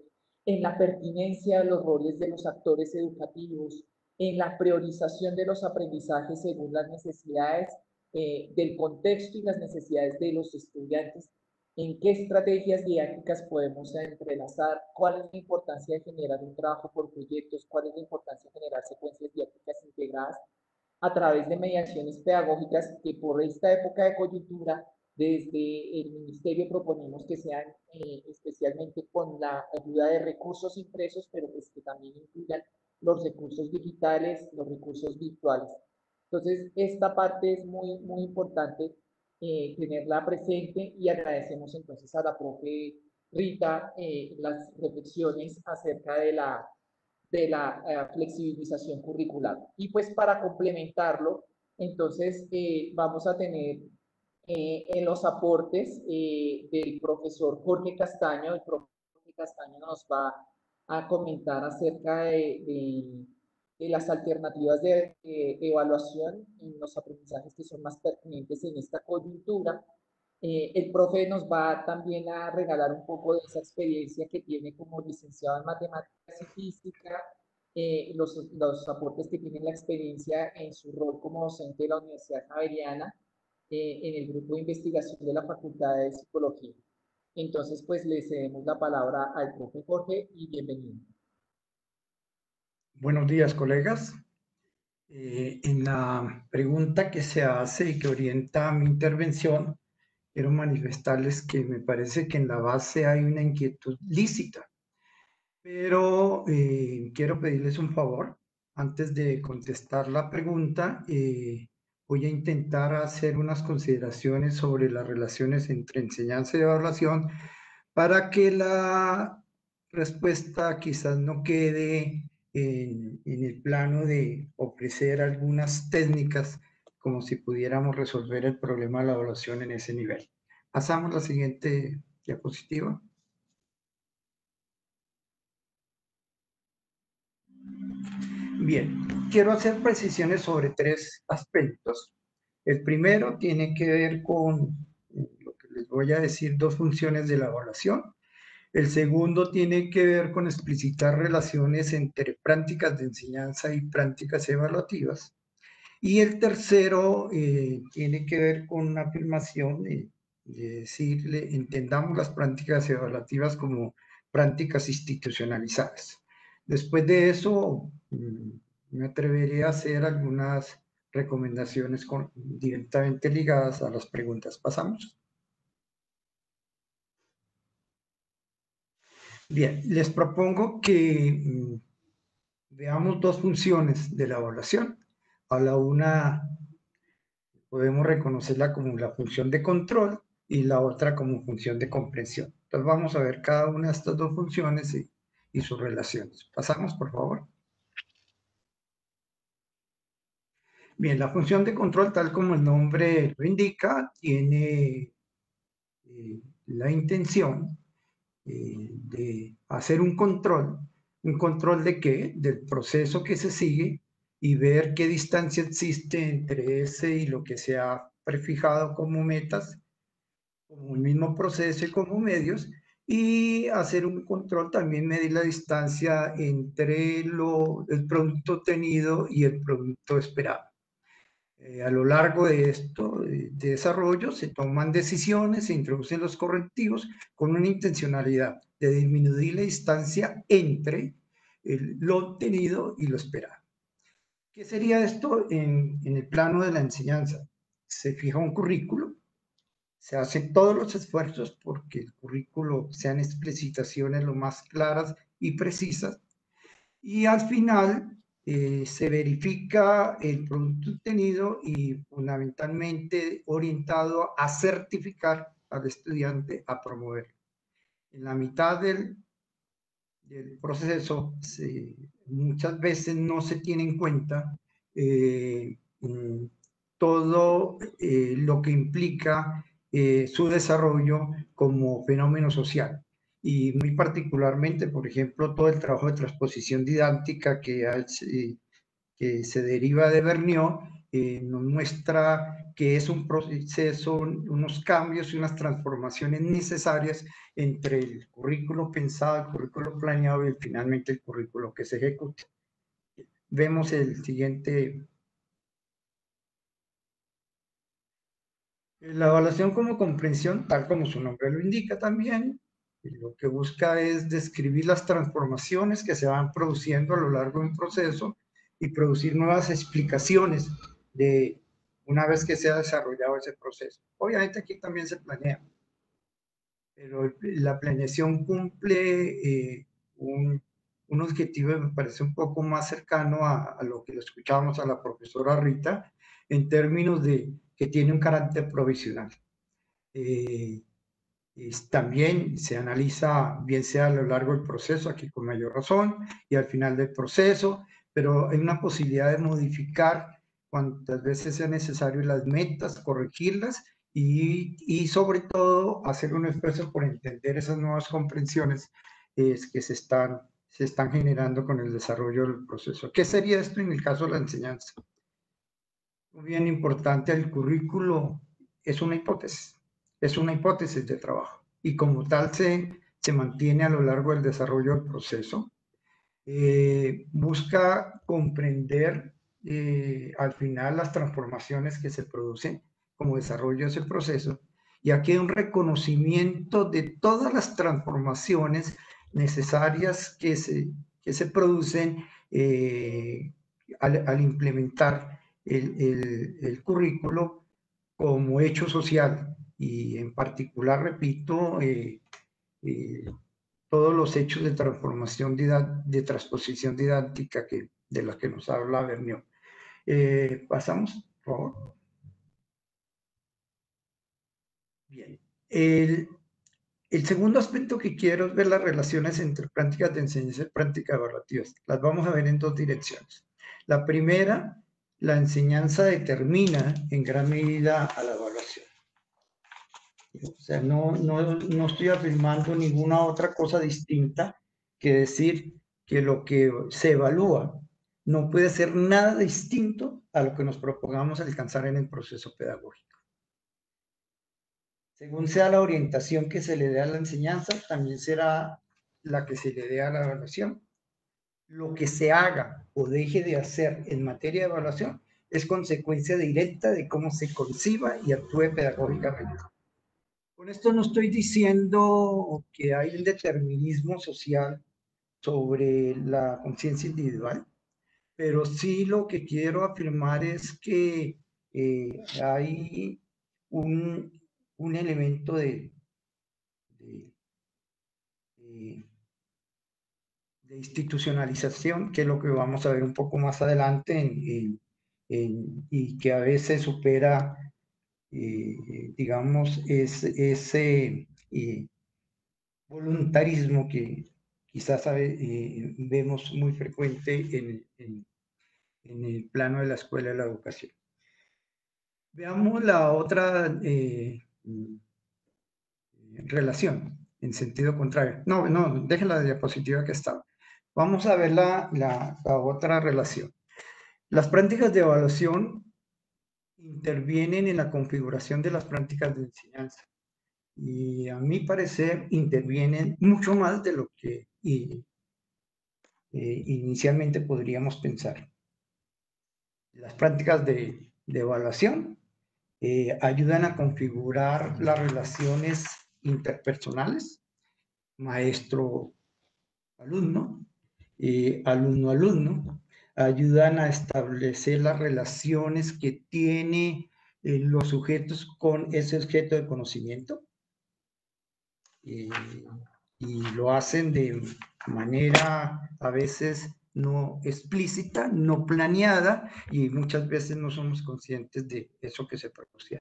en la pertinencia de los roles de los actores educativos, en la priorización de los aprendizajes según las necesidades eh, del contexto y las necesidades de los estudiantes, en qué estrategias didácticas podemos entrelazar, cuál es la importancia de generar un trabajo por proyectos, cuál es la importancia de generar secuencias didácticas integradas a través de mediaciones pedagógicas que por esta época de coyuntura desde el ministerio proponemos que sean eh, especialmente con la ayuda de recursos impresos, pero pues que también incluyan los recursos digitales, los recursos virtuales. Entonces, esta parte es muy, muy importante eh, tenerla presente y agradecemos entonces a la profe Rita eh, las reflexiones acerca de la de la eh, flexibilización curricular. Y pues para complementarlo, entonces eh, vamos a tener en los aportes del profesor Jorge Castaño, el profesor Jorge Castaño nos va a comentar acerca de, de, las alternativas de evaluación en los aprendizajes que son más pertinentes en esta coyuntura. el profe nos va también a regalar un poco de esa experiencia que tiene como licenciado en matemáticas y física, eh, los, los, aportes que tiene la experiencia en su rol como docente de la Universidad Javeriana eh, en el grupo de investigación de la Facultad de Psicología. Entonces, pues le cedemos la palabra al profe Jorge y bienvenido. Buenos días, colegas. Eh, en la pregunta que se hace y que orienta mi intervención, quiero manifestarles que me parece que en la base hay una inquietud lícita pero eh, quiero pedirles un favor. Antes de contestar la pregunta, eh, voy a intentar hacer unas consideraciones sobre las relaciones entre enseñanza y evaluación para que la respuesta quizás no quede en, en el plano de ofrecer algunas técnicas como si pudiéramos resolver el problema de la evaluación en ese nivel. Pasamos a la siguiente diapositiva. Bien, quiero hacer precisiones sobre tres aspectos. El primero tiene que ver con lo que les voy a decir, dos funciones de la evaluación. El segundo tiene que ver con explicitar relaciones entre prácticas de enseñanza y prácticas evaluativas. Y el tercero eh, tiene que ver con una afirmación de, de decirle, entendamos las prácticas evaluativas como prácticas institucionalizadas. Después de eso, mm, me atrevería a hacer algunas recomendaciones directamente ligadas a las preguntas. ¿Pasamos? Bien, les propongo que mm, veamos dos funciones de la evaluación. A la una podemos reconocerla como la función de control y la otra como función de comprensión. Entonces vamos a ver cada una de estas dos funciones y y sus relaciones. Pasamos, por favor. Bien, la función de control, tal como el nombre lo indica, tiene eh, la intención eh, de hacer un control. ¿Un control de qué? Del proceso que se sigue y ver qué distancia existe entre ese y lo que se ha prefijado como metas, como el mismo proceso y como medios, y hacer un control, también medir la distancia entre lo, el producto obtenido y el producto esperado. Eh, a lo largo de esto, de, desarrollo, se toman decisiones, se introducen los correctivos con una intencionalidad de disminuir la distancia entre lo obtenido y lo esperado. ¿Qué sería esto en, en el plano de la enseñanza? Se fija un currículo, se hacen todos los esfuerzos porque el currículo sean explicitaciones lo más claras y precisas. Y al final eh, se verifica el producto obtenido y fundamentalmente orientado a certificar al estudiante a promover. En la mitad del, proceso muchas veces no se tiene en cuenta eh, mm, todo eh, lo que implica su desarrollo como fenómeno social. Y muy particularmente, por ejemplo, todo el trabajo de transposición didáctica que, que se deriva de Vernió eh, nos muestra que es un proceso, unos cambios y unas transformaciones necesarias entre el currículo pensado, el currículo planeado y finalmente el currículo que se ejecuta. Vemos el siguiente La evaluación como comprensión, tal como su nombre lo indica también, lo que busca es describir las transformaciones que se van produciendo a lo largo de un proceso y producir nuevas explicaciones de una vez que se ha desarrollado ese proceso. Obviamente aquí también se planea, pero la planeación cumple eh, un, un, objetivo me parece un poco más cercano a, a lo que escuchábamos a la profesora Rita en términos de que tiene un carácter provisional. Eh, también se analiza, bien sea a lo largo del proceso, aquí con mayor razón, y al final del proceso, pero hay una posibilidad de modificar cuantas veces sea necesario las metas, corregirlas y, y sobre todo hacer un esfuerzo por entender esas nuevas comprensiones que se están, se están generando con el desarrollo del proceso. ¿Qué sería esto en el caso de la enseñanza? Muy bien importante, el currículo es una hipótesis es una hipótesis de trabajo y como tal se, se mantiene a lo largo del desarrollo del proceso. Eh, busca comprender eh, al final las transformaciones que se producen como desarrollo de ese proceso y aquí hay un reconocimiento de todas las transformaciones necesarias que se, que se producen eh, al, implementar el, el, el currículo como hecho social y en particular, repito, eh, eh, todos los hechos de transformación, de transposición didáctica que, de los que nos habla Bernió. Eh, pasamos, por favor. Bien. El, el, segundo aspecto que quiero es ver las relaciones entre prácticas de enseñanza y prácticas evaluativas. Las vamos a ver en dos direcciones. La primera, la enseñanza determina en gran medida a la evaluación. O sea, no, no, no estoy afirmando ninguna otra cosa distinta que decir que lo que se evalúa no puede ser nada distinto a lo que nos propongamos alcanzar en el proceso pedagógico. Según sea la orientación que se le dé a la enseñanza, también será la que se le dé a la evaluación. Lo que se haga o deje de hacer en materia de evaluación es consecuencia directa de cómo se conciba y actúe pedagógicamente. Con esto no estoy diciendo que hay un determinismo social sobre la conciencia individual, pero sí lo que quiero afirmar es que eh, hay un, elemento de, de, institucionalización, que es lo que vamos a ver un poco más adelante, y que a veces supera eh, digamos, es, ese eh, voluntarismo que quizás eh, vemos muy frecuente en, en, el plano de la escuela de la educación. Veamos la otra relación, en sentido contrario. No, no, dejen la diapositiva que estaba. Vamos a ver la, la, la otra relación. Las prácticas de evaluación intervienen en la configuración de las prácticas de enseñanza. Y a mi parecer intervienen mucho más de lo que eh, inicialmente podríamos pensar. Las prácticas de, evaluación eh, ayudan a configurar las relaciones interpersonales, maestro-alumno, eh, alumno-alumno, ayudan a establecer las relaciones que tiene eh, los sujetos con ese objeto de conocimiento. Eh, y lo hacen de manera a veces no explícita, no planeada, y muchas veces no somos conscientes de eso que se produce.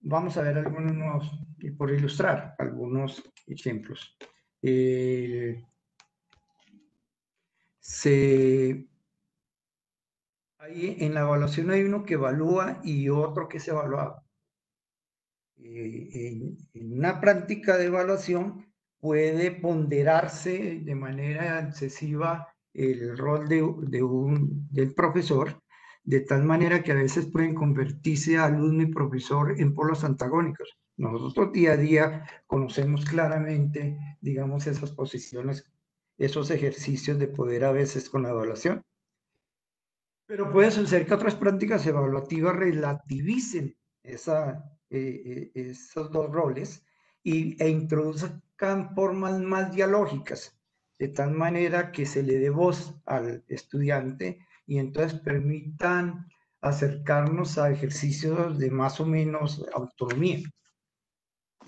Vamos a ver algunos, por ilustrar algunos ejemplos. Eh, se, ahí en la evaluación hay uno que evalúa y otro que es evaluado. Eh, en, una práctica de evaluación puede ponderarse de manera excesiva el rol de, un, del profesor, de tal manera que a veces pueden convertirse alumno y profesor en polos antagónicos. Nosotros día a día conocemos claramente, digamos, esas posiciones esos ejercicios de poder a veces con la evaluación. Pero puede ser que otras prácticas evaluativas relativicen esa, eh, eh, esos dos roles y, e introduzcan formas más dialógicas, de tal manera que se le dé voz al estudiante y entonces permitan acercarnos a ejercicios de más o menos autonomía.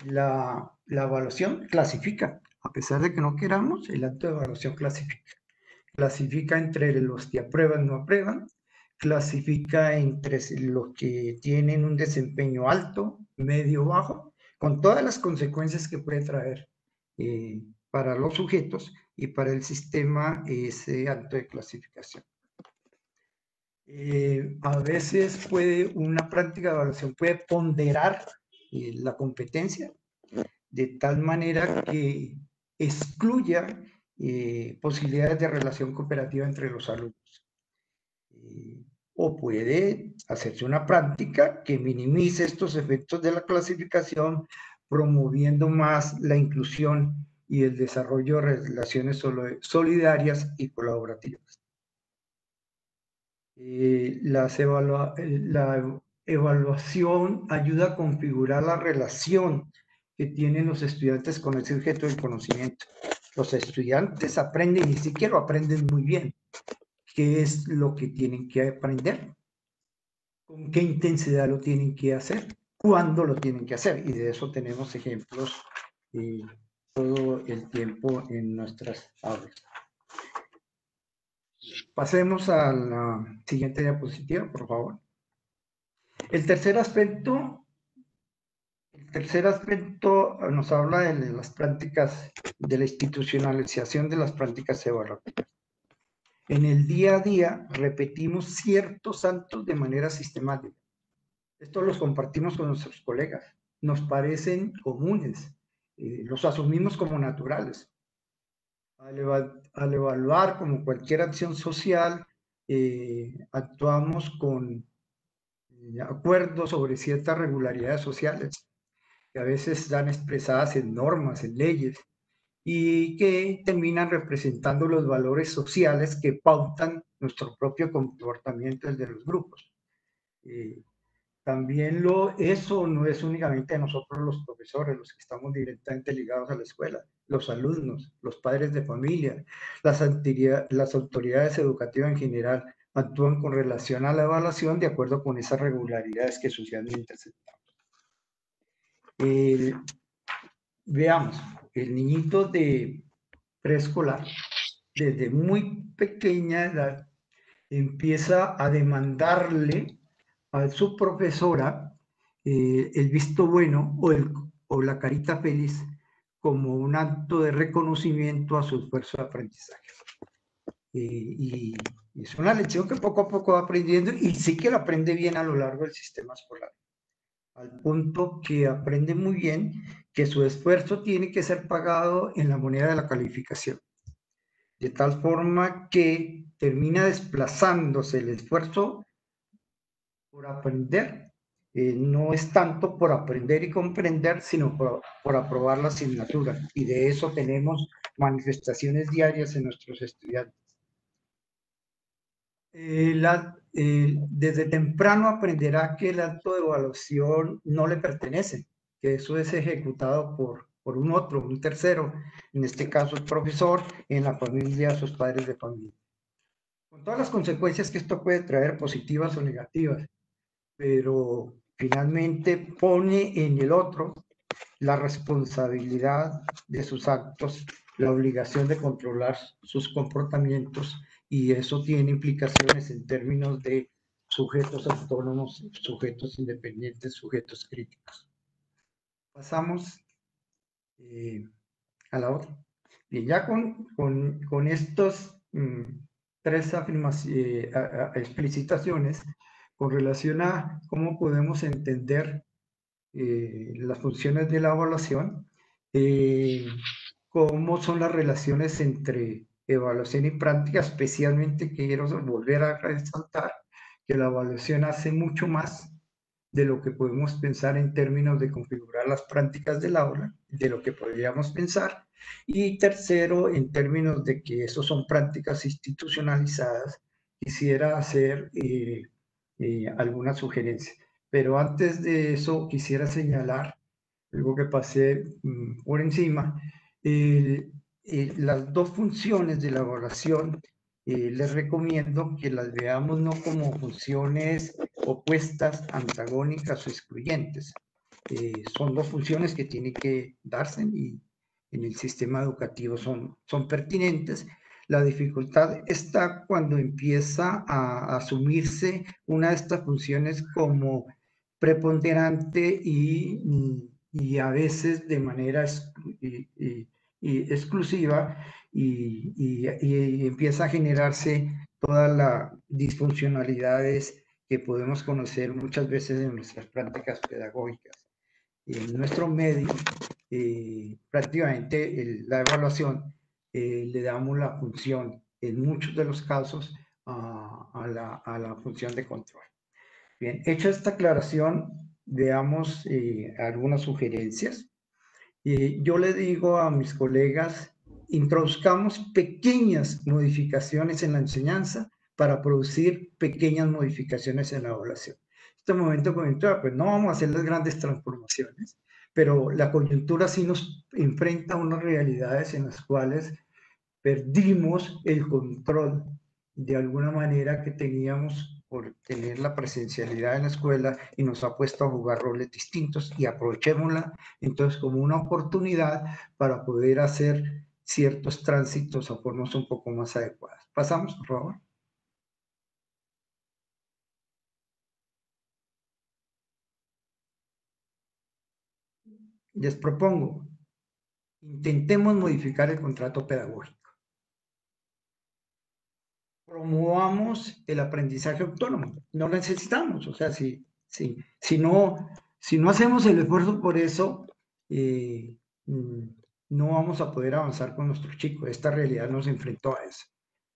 La, la evaluación clasifica, a pesar de que no queramos, el acto de evaluación clasifica. Clasifica entre los que aprueban no aprueban, clasifica entre los que tienen un desempeño alto, medio, bajo, con todas las consecuencias que puede traer eh, para los sujetos y para el sistema ese alto de clasificación. Eh, a veces puede una práctica de evaluación puede ponderar eh, la competencia de tal manera que excluya posibilidades de relación cooperativa entre los alumnos o puede hacerse una práctica que minimice estos efectos de la clasificación, promoviendo más la inclusión y el desarrollo de relaciones solidarias y colaborativas. Eh, la evaluación ayuda a configurar la relación que tienen los estudiantes con el sujeto del conocimiento. Los estudiantes aprenden y siquiera aprenden muy bien qué es lo que tienen que aprender, con qué intensidad lo tienen que hacer, cuándo lo tienen que hacer. Y de eso tenemos ejemplos eh, todo el tiempo en nuestras aulas. Pasemos a la siguiente diapositiva, por favor. El tercer aspecto, el tercer aspecto nos habla de las prácticas, de la institucionalización de las prácticas evaluativas. En el día a día repetimos ciertos santos de manera sistemática. Esto los compartimos con nuestros colegas. Nos parecen comunes, eh, los asumimos como naturales. Al, evaluar como cualquier acción social, eh, actuamos con eh, acuerdos sobre ciertas regularidades sociales que a veces están expresadas en normas, en leyes, y que terminan representando los valores sociales que pautan nuestro propio comportamiento, de los grupos. Eh, también lo, eso no es únicamente nosotros los profesores, los que estamos directamente ligados a la escuela, los alumnos, los padres de familia, las, las autoridades educativas en general actúan con relación a la evaluación de acuerdo con esas regularidades que socialmente aceptamos. Veamos, el niñito de preescolar, desde muy pequeña edad, empieza a demandarle a su profesora eh, el visto bueno o, la carita feliz como un acto de reconocimiento a su esfuerzo de aprendizaje. Eh, y es una lección que poco a poco va aprendiendo y sí que lo aprende bien a lo largo del sistema escolar al punto que aprende muy bien que su esfuerzo tiene que ser pagado en la moneda de la calificación. De tal forma que termina desplazándose el esfuerzo por aprender. Eh, no es tanto por aprender y comprender, sino por, por aprobar la asignatura. Y de eso tenemos manifestaciones diarias en nuestros estudiantes. Eh, la, eh, desde temprano aprenderá que el acto de evaluación no le pertenece, que eso es ejecutado por, por un otro, un tercero, en este caso el profesor, en la familia, sus padres de familia. Con todas las consecuencias que esto puede traer, positivas o negativas, pero finalmente pone en el otro la responsabilidad de sus actos, la obligación de controlar sus comportamientos y eso tiene implicaciones en términos de sujetos autónomos, sujetos independientes, sujetos críticos. Pasamos eh, a la otra. Bien, ya con, con, con estos mm, tres eh, explicitaciones con relación a cómo podemos entender eh, las funciones de la evaluación, cómo son las relaciones entre evaluación y práctica, especialmente quiero volver a resaltar que la evaluación hace mucho más de lo que podemos pensar en términos de configurar las prácticas del aula, de lo que podríamos pensar. Y tercero, en términos de que eso son prácticas institucionalizadas, quisiera hacer eh, eh, alguna sugerencia. Pero antes de eso, quisiera señalar algo que pasé mm, por encima. El, eh, las dos funciones de la evaluación eh, les recomiendo que las veamos no como funciones opuestas, antagónicas o excluyentes. Eh, son dos funciones que tienen que darse y en el sistema educativo son, son pertinentes. La dificultad está cuando empieza a asumirse una de estas funciones como preponderante y, y a veces de manera exclusiva y, y, empieza a generarse todas las disfuncionalidades que podemos conocer muchas veces en nuestras prácticas pedagógicas. En nuestro medio, eh, prácticamente la evaluación eh, le damos la función, en muchos de los casos, a, la, a la, función de control. Bien, hecha esta aclaración, veamos eh, algunas sugerencias. Yo le digo a mis colegas, introduzcamos pequeñas modificaciones en la enseñanza para producir pequeñas modificaciones en la evaluación. Este momento coyuntural, pues no vamos a hacer las grandes transformaciones, pero la coyuntura sí nos enfrenta a unas realidades en las cuales perdimos el control de alguna manera que teníamos por tener la presencialidad en la escuela y nos ha puesto a jugar roles distintos y aprovechémosla entonces como una oportunidad para poder hacer ciertos tránsitos a formas un poco más adecuadas. Pasamos, por favor. Les propongo, intentemos modificar el contrato pedagógico. Promovamos el aprendizaje autónomo. No necesitamos. O sea, si, si, si, no, si no hacemos el esfuerzo por eso, eh, mm, no vamos a poder avanzar con nuestros chicos. Esta realidad nos enfrentó a eso.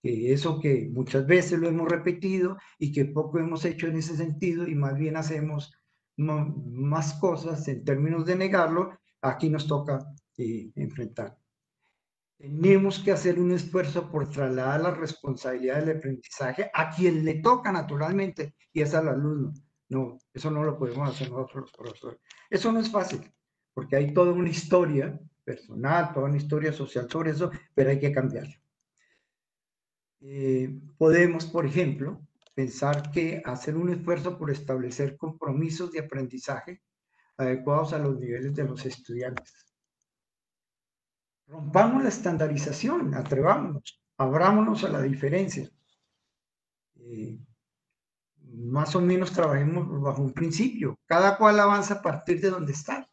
Que eso que muchas veces lo hemos repetido y que poco hemos hecho en ese sentido y más bien hacemos más cosas en términos de negarlo, aquí nos toca eh, enfrentar. Tenemos que hacer un esfuerzo por trasladar la responsabilidad del aprendizaje a quien le toca naturalmente y es al alumno. No, eso no lo podemos hacer nosotros los profesores. Eso no es fácil, porque hay toda una historia personal, toda una historia social sobre eso, pero hay que cambiarlo. Eh, podemos, por ejemplo, pensar que hacer un esfuerzo por establecer compromisos de aprendizaje adecuados a los niveles de los estudiantes. Rompamos la estandarización, atrevámonos, abrámonos a la diferencia. Eh, más o menos trabajemos bajo un principio. Cada cual avanza a partir de donde está.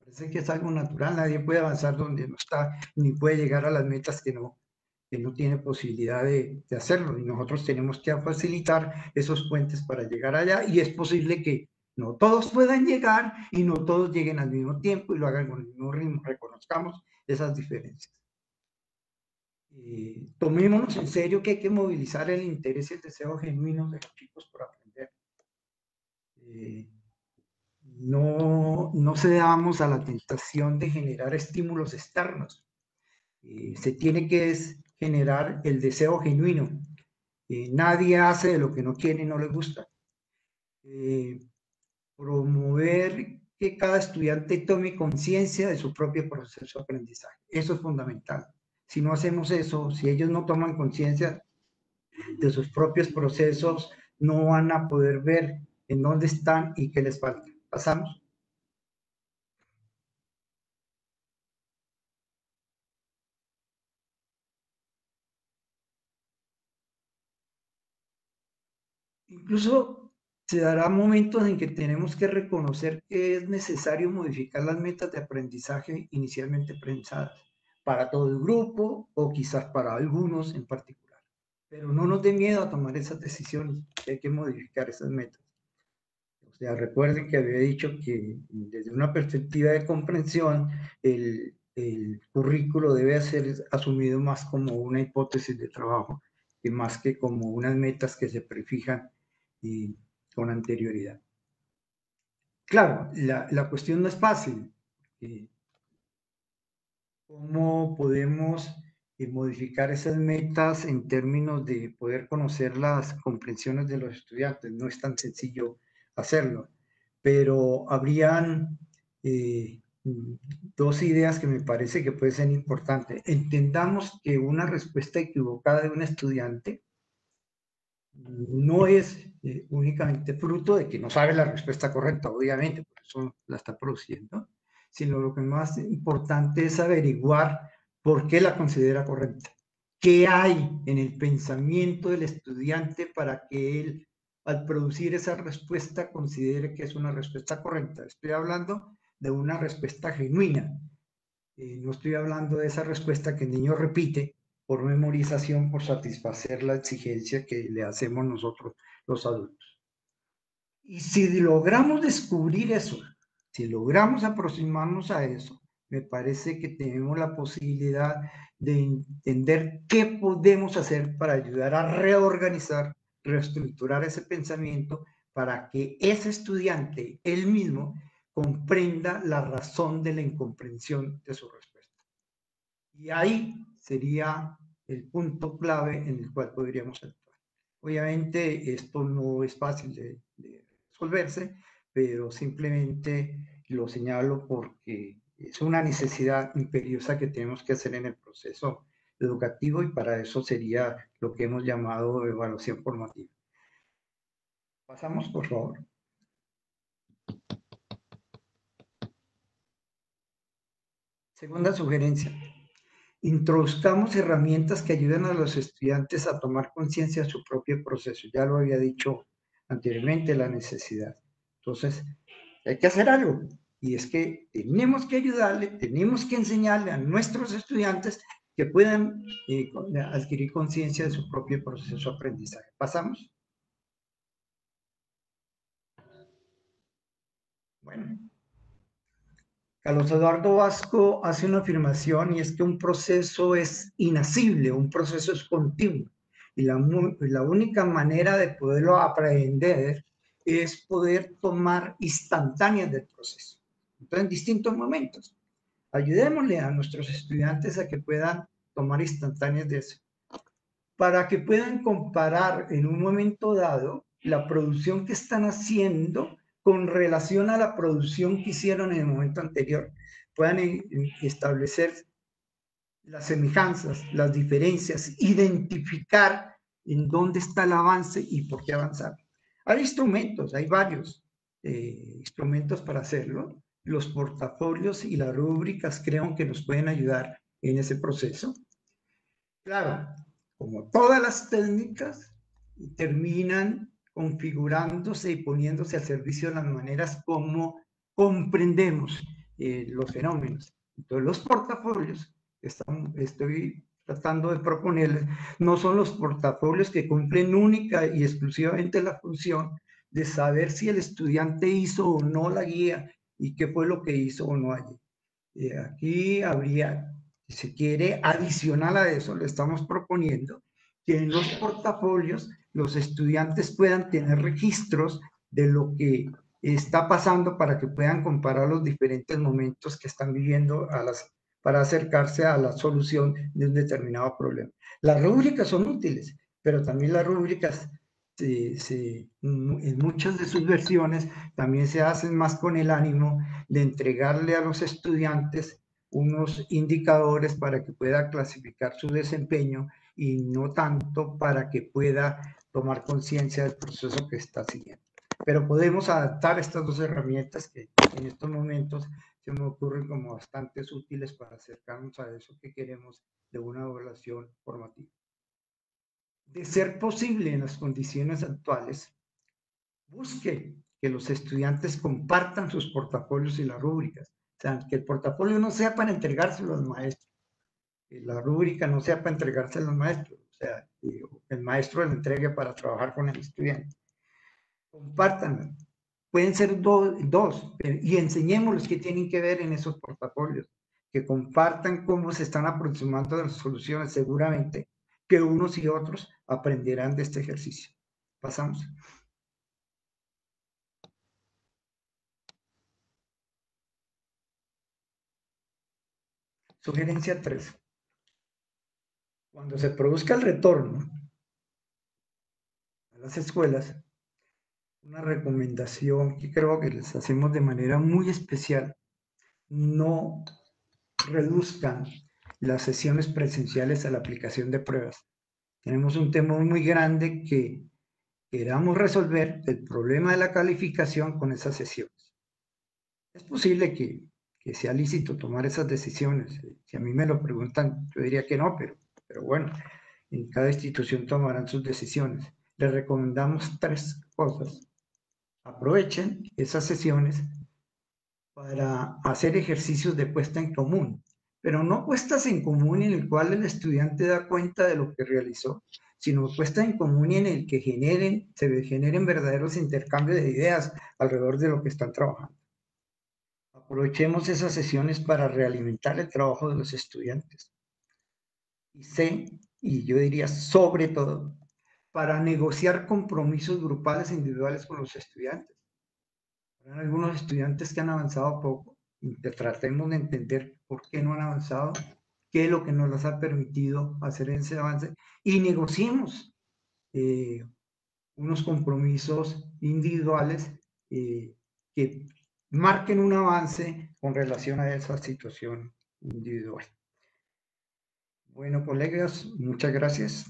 Parece que es algo natural, nadie puede avanzar donde no está, ni puede llegar a las metas que no, que no tiene posibilidad de, de hacerlo. Y nosotros tenemos que facilitar esos puentes para llegar allá y es posible que no todos puedan llegar y no todos lleguen al mismo tiempo y lo hagan con el mismo ritmo. Reconozcamos esas diferencias. Eh, tomémonos en serio que hay que movilizar el interés y el deseo genuino de los chicos por aprender. Eh, no, no cedamos a la tentación de generar estímulos externos. Eh, se tiene que generar el deseo genuino. nadie hace de lo que no quiere y no le gusta. promover que cada estudiante tome conciencia de su propio proceso de aprendizaje. Eso es fundamental. Si no hacemos eso, si ellos no toman conciencia de sus propios procesos, no van a poder ver en dónde están y qué les falta. Pasamos. Incluso se dará momentos en que tenemos que reconocer que es necesario modificar las metas de aprendizaje inicialmente pensadas para todo el grupo o quizás para algunos en particular. Pero no nos dé miedo a tomar esas decisiones, hay que modificar esas metas. O sea, recuerden que había dicho que desde una perspectiva de comprensión, el, el currículo debe ser asumido más como una hipótesis de trabajo, que más que como unas metas que se prefijan y con anterioridad. Claro, la, la cuestión no es fácil. Eh, ¿Cómo podemos eh, modificar esas metas en términos de poder conocer las comprensiones de los estudiantes? No es tan sencillo hacerlo, pero habrían eh, dos ideas que me parece que pueden ser importantes. Entendamos que una respuesta equivocada de un estudiante no es eh, únicamente fruto de que no sabe la respuesta correcta, obviamente, por eso la está produciendo, sino lo que más importante es averiguar por qué la considera correcta. qué hay en el pensamiento del estudiante para que él, al producir esa respuesta, considere que es una respuesta correcta. Estoy hablando de una respuesta genuina. Eh, no estoy hablando de esa respuesta que el niño repite por memorización, por satisfacer la exigencia que le hacemos nosotros los adultos. Y si logramos descubrir eso, si logramos aproximarnos a eso, me parece que tenemos la posibilidad de entender qué podemos hacer para ayudar a reorganizar, reestructurar ese pensamiento para que ese estudiante, él mismo, comprenda la razón de la incomprensión de su respuesta. Y ahí sería el punto clave en el cual podríamos actuar. Obviamente esto no es fácil de, de resolverse, pero simplemente lo señalo porque es una necesidad imperiosa que tenemos que hacer en el proceso educativo y para eso sería lo que hemos llamado evaluación formativa. Pasamos, por favor. Segunda sugerencia. Introduzcamos herramientas que ayuden a los estudiantes a tomar conciencia de su propio proceso. Ya lo había dicho anteriormente, la necesidad. Entonces, hay que hacer algo. Y es que tenemos que ayudarle, tenemos que enseñarle a nuestros estudiantes que puedan eh, adquirir conciencia de su propio proceso de aprendizaje. ¿Pasamos? Bueno. Carlos Eduardo Vasco hace una afirmación y es que un proceso es inacible, un proceso es continuo. Y la, única manera de poderlo aprender es poder tomar instantáneas del proceso en distintos momentos. Ayudémosle a nuestros estudiantes a que puedan tomar instantáneas de eso, para que puedan comparar en un momento dado la producción que están haciendo con relación a la producción que hicieron en el momento anterior, puedan establecer las semejanzas, las diferencias, identificar en dónde está el avance y por qué avanzar. Hay instrumentos, hay varios eh, instrumentos para hacerlo los portafolios y las rúbricas creo que nos pueden ayudar en ese proceso. Claro, como todas las técnicas, terminan configurándose y poniéndose al servicio de las maneras como comprendemos eh, los fenómenos. Entonces, los portafolios que estoy tratando de proponerles no son los portafolios que cumplen única y exclusivamente la función de saber si el estudiante hizo o no la guía y qué fue lo que hizo o no allí. Eh, aquí habría, si quiere, adicional a eso, le estamos proponiendo que en los portafolios los estudiantes puedan tener registros de lo que está pasando para que puedan comparar los diferentes momentos que están viviendo a las, para acercarse a la solución de un determinado problema. Las rúbricas son útiles, pero también las rúbricas se, en muchas de sus versiones también se hacen más con el ánimo de entregarle a los estudiantes unos indicadores para que pueda clasificar su desempeño y no tanto para que pueda tomar conciencia del proceso que está siguiendo. Pero podemos adaptar estas dos herramientas que en estos momentos se me ocurren como bastante útiles para acercarnos a eso que queremos de una evaluación formativa de ser posible en las condiciones actuales, busque que los estudiantes compartan sus portafolios y las rúbricas. O sea, que el portafolio no sea para entregárselo al maestro, la rúbrica no sea para entregárselo al maestro, o sea, que el maestro le entregue para trabajar con el estudiante. Compártanlo. Pueden ser dos, y enseñémosles qué tienen que ver en esos portafolios, que compartan cómo se están aproximando a las soluciones. Seguramente que unos y otros aprenderán de este ejercicio. Pasamos. Sugerencia 3. Cuando se produzca el retorno a las escuelas, una recomendación que creo que les hacemos de manera muy especial, no reduzcan las sesiones presenciales a la aplicación de pruebas. Tenemos un tema muy grande que queramos resolver, el problema de la calificación con esas sesiones. Es posible que, que sea lícito tomar esas decisiones. Si a mí me lo preguntan, yo diría que no, pero pero bueno, en cada institución tomarán sus decisiones. Les recomendamos tres cosas. Aprovechen esas sesiones para hacer ejercicios de puesta en común, pero no puestas en común en el cual el estudiante da cuenta de lo que realizó, sino puestas en común en el que generen, se generen verdaderos intercambios de ideas alrededor de lo que están trabajando. Aprovechemos esas sesiones para realimentar el trabajo de los estudiantes. Y sé, y yo diría sobre todo, para negociar compromisos grupales e individuales con los estudiantes. Algunos estudiantes que han avanzado poco tratemos de entender por qué no han avanzado, qué es lo que nos les ha permitido hacer ese avance y negociemos eh, unos compromisos individuales eh, que marquen un avance con relación a esa situación individual. Bueno, colegas, muchas gracias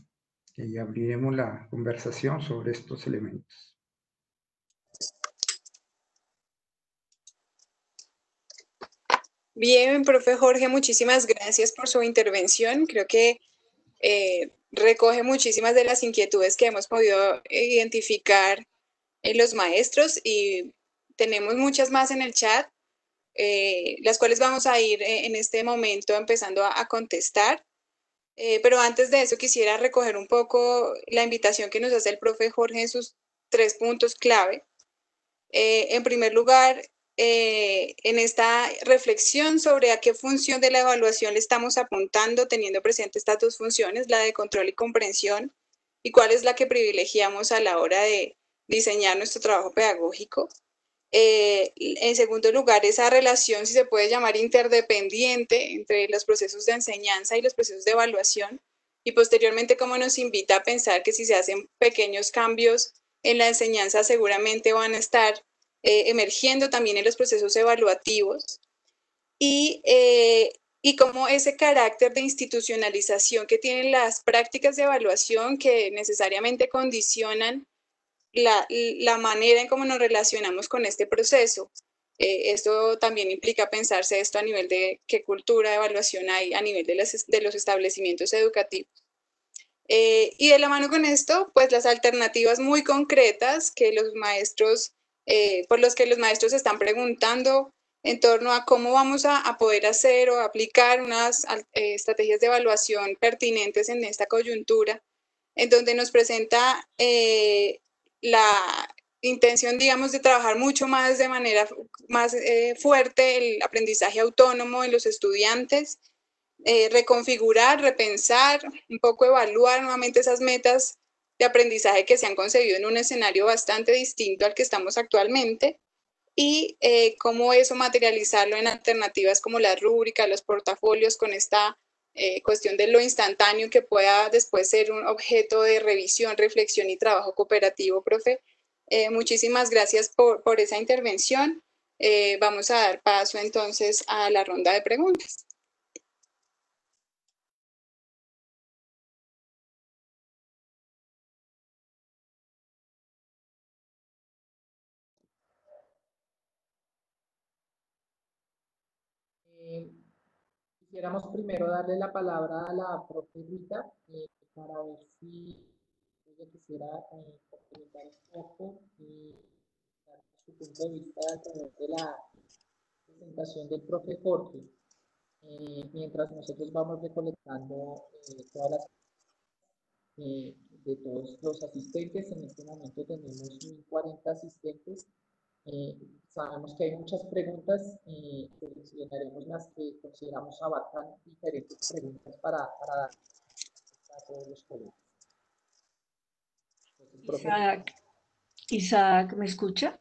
y abriremos la conversación sobre estos elementos. Bien, profe Jorge, muchísimas gracias por su intervención. Creo que eh, recoge muchísimas de las inquietudes que hemos podido identificar en los maestros y tenemos muchas más en el chat, eh, las cuales vamos a ir eh, en este momento empezando a contestar. Eh, pero antes de eso quisiera recoger un poco la invitación que nos hace el profe Jorge en sus tres puntos clave. Eh, en primer lugar, eh, en esta reflexión sobre a qué función de la evaluación le estamos apuntando, teniendo presente estas dos funciones, la de control y comprensión, y cuál es la que privilegiamos a la hora de diseñar nuestro trabajo pedagógico. Eh, en segundo lugar, esa relación, si se puede llamar interdependiente, entre los procesos de enseñanza y los procesos de evaluación. Y posteriormente, cómo nos invita a pensar que si se hacen pequeños cambios en la enseñanza, seguramente van a estar eh, emergiendo también en los procesos evaluativos. Y, eh, y cómo ese carácter de institucionalización que tienen las prácticas de evaluación que necesariamente condicionan la, manera en cómo nos relacionamos con este proceso. Eh, esto también implica pensarse esto a nivel de qué cultura de evaluación hay a nivel de, de los establecimientos educativos. Eh, y de la mano con esto, pues las alternativas muy concretas que los maestros, eh, por los que los maestros están preguntando en torno a cómo vamos a poder hacer o aplicar unas estrategias de evaluación pertinentes en esta coyuntura, en donde nos presenta la intención, digamos, de trabajar mucho más de manera más eh, fuerte el aprendizaje autónomo en los estudiantes, eh, reconfigurar, repensar, un poco evaluar nuevamente esas metas de aprendizaje que se han concebido en un escenario bastante distinto al que estamos actualmente y eh, cómo eso materializarlo en alternativas como la rúbrica, los portafolios con esta cuestión de lo instantáneo que pueda después ser un objeto de revisión, reflexión y trabajo cooperativo, profe. Eh, muchísimas gracias por, por esa intervención. Eh, vamos a dar paso entonces a la ronda de preguntas. Quisiéramos primero darle la palabra a la profe Rita eh, para ver si ella quisiera eh, complementar un poco y dar su punto de vista a través de la presentación del profe Jorge, eh, mientras nosotros vamos recolectando eh, todas las eh, de todos los asistentes. En este momento tenemos 40 asistentes eh, sabemos que hay muchas preguntas y seleccionaremos las que consideramos abarcan diferentes preguntas para, para dar a todos los colegas. Isaac, Isaac, ¿me escucha?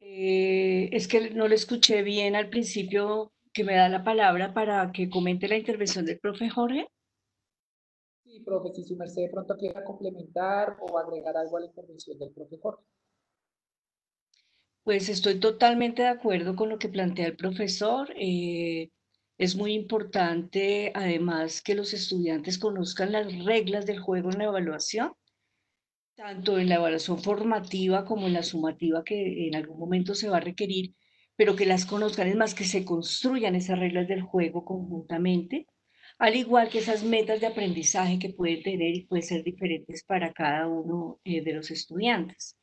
Eh, es que no le escuché bien al principio que me da la palabra para que comente la intervención del profe Jorge. Sí, profe, si su merced de pronto quiera complementar o agregar algo a la intervención del profe Jorge. Pues estoy totalmente de acuerdo con lo que plantea el profesor. Eh, es muy importante, además, que los estudiantes conozcan las reglas del juego en la evaluación, tanto en la evaluación formativa como en la sumativa que en algún momento se va a requerir, pero que las conozcan, es más, que se construyan esas reglas del juego conjuntamente al igual que esas metas de aprendizaje que pueden tener y pueden ser diferentes para cada uno eh, de los estudiantes.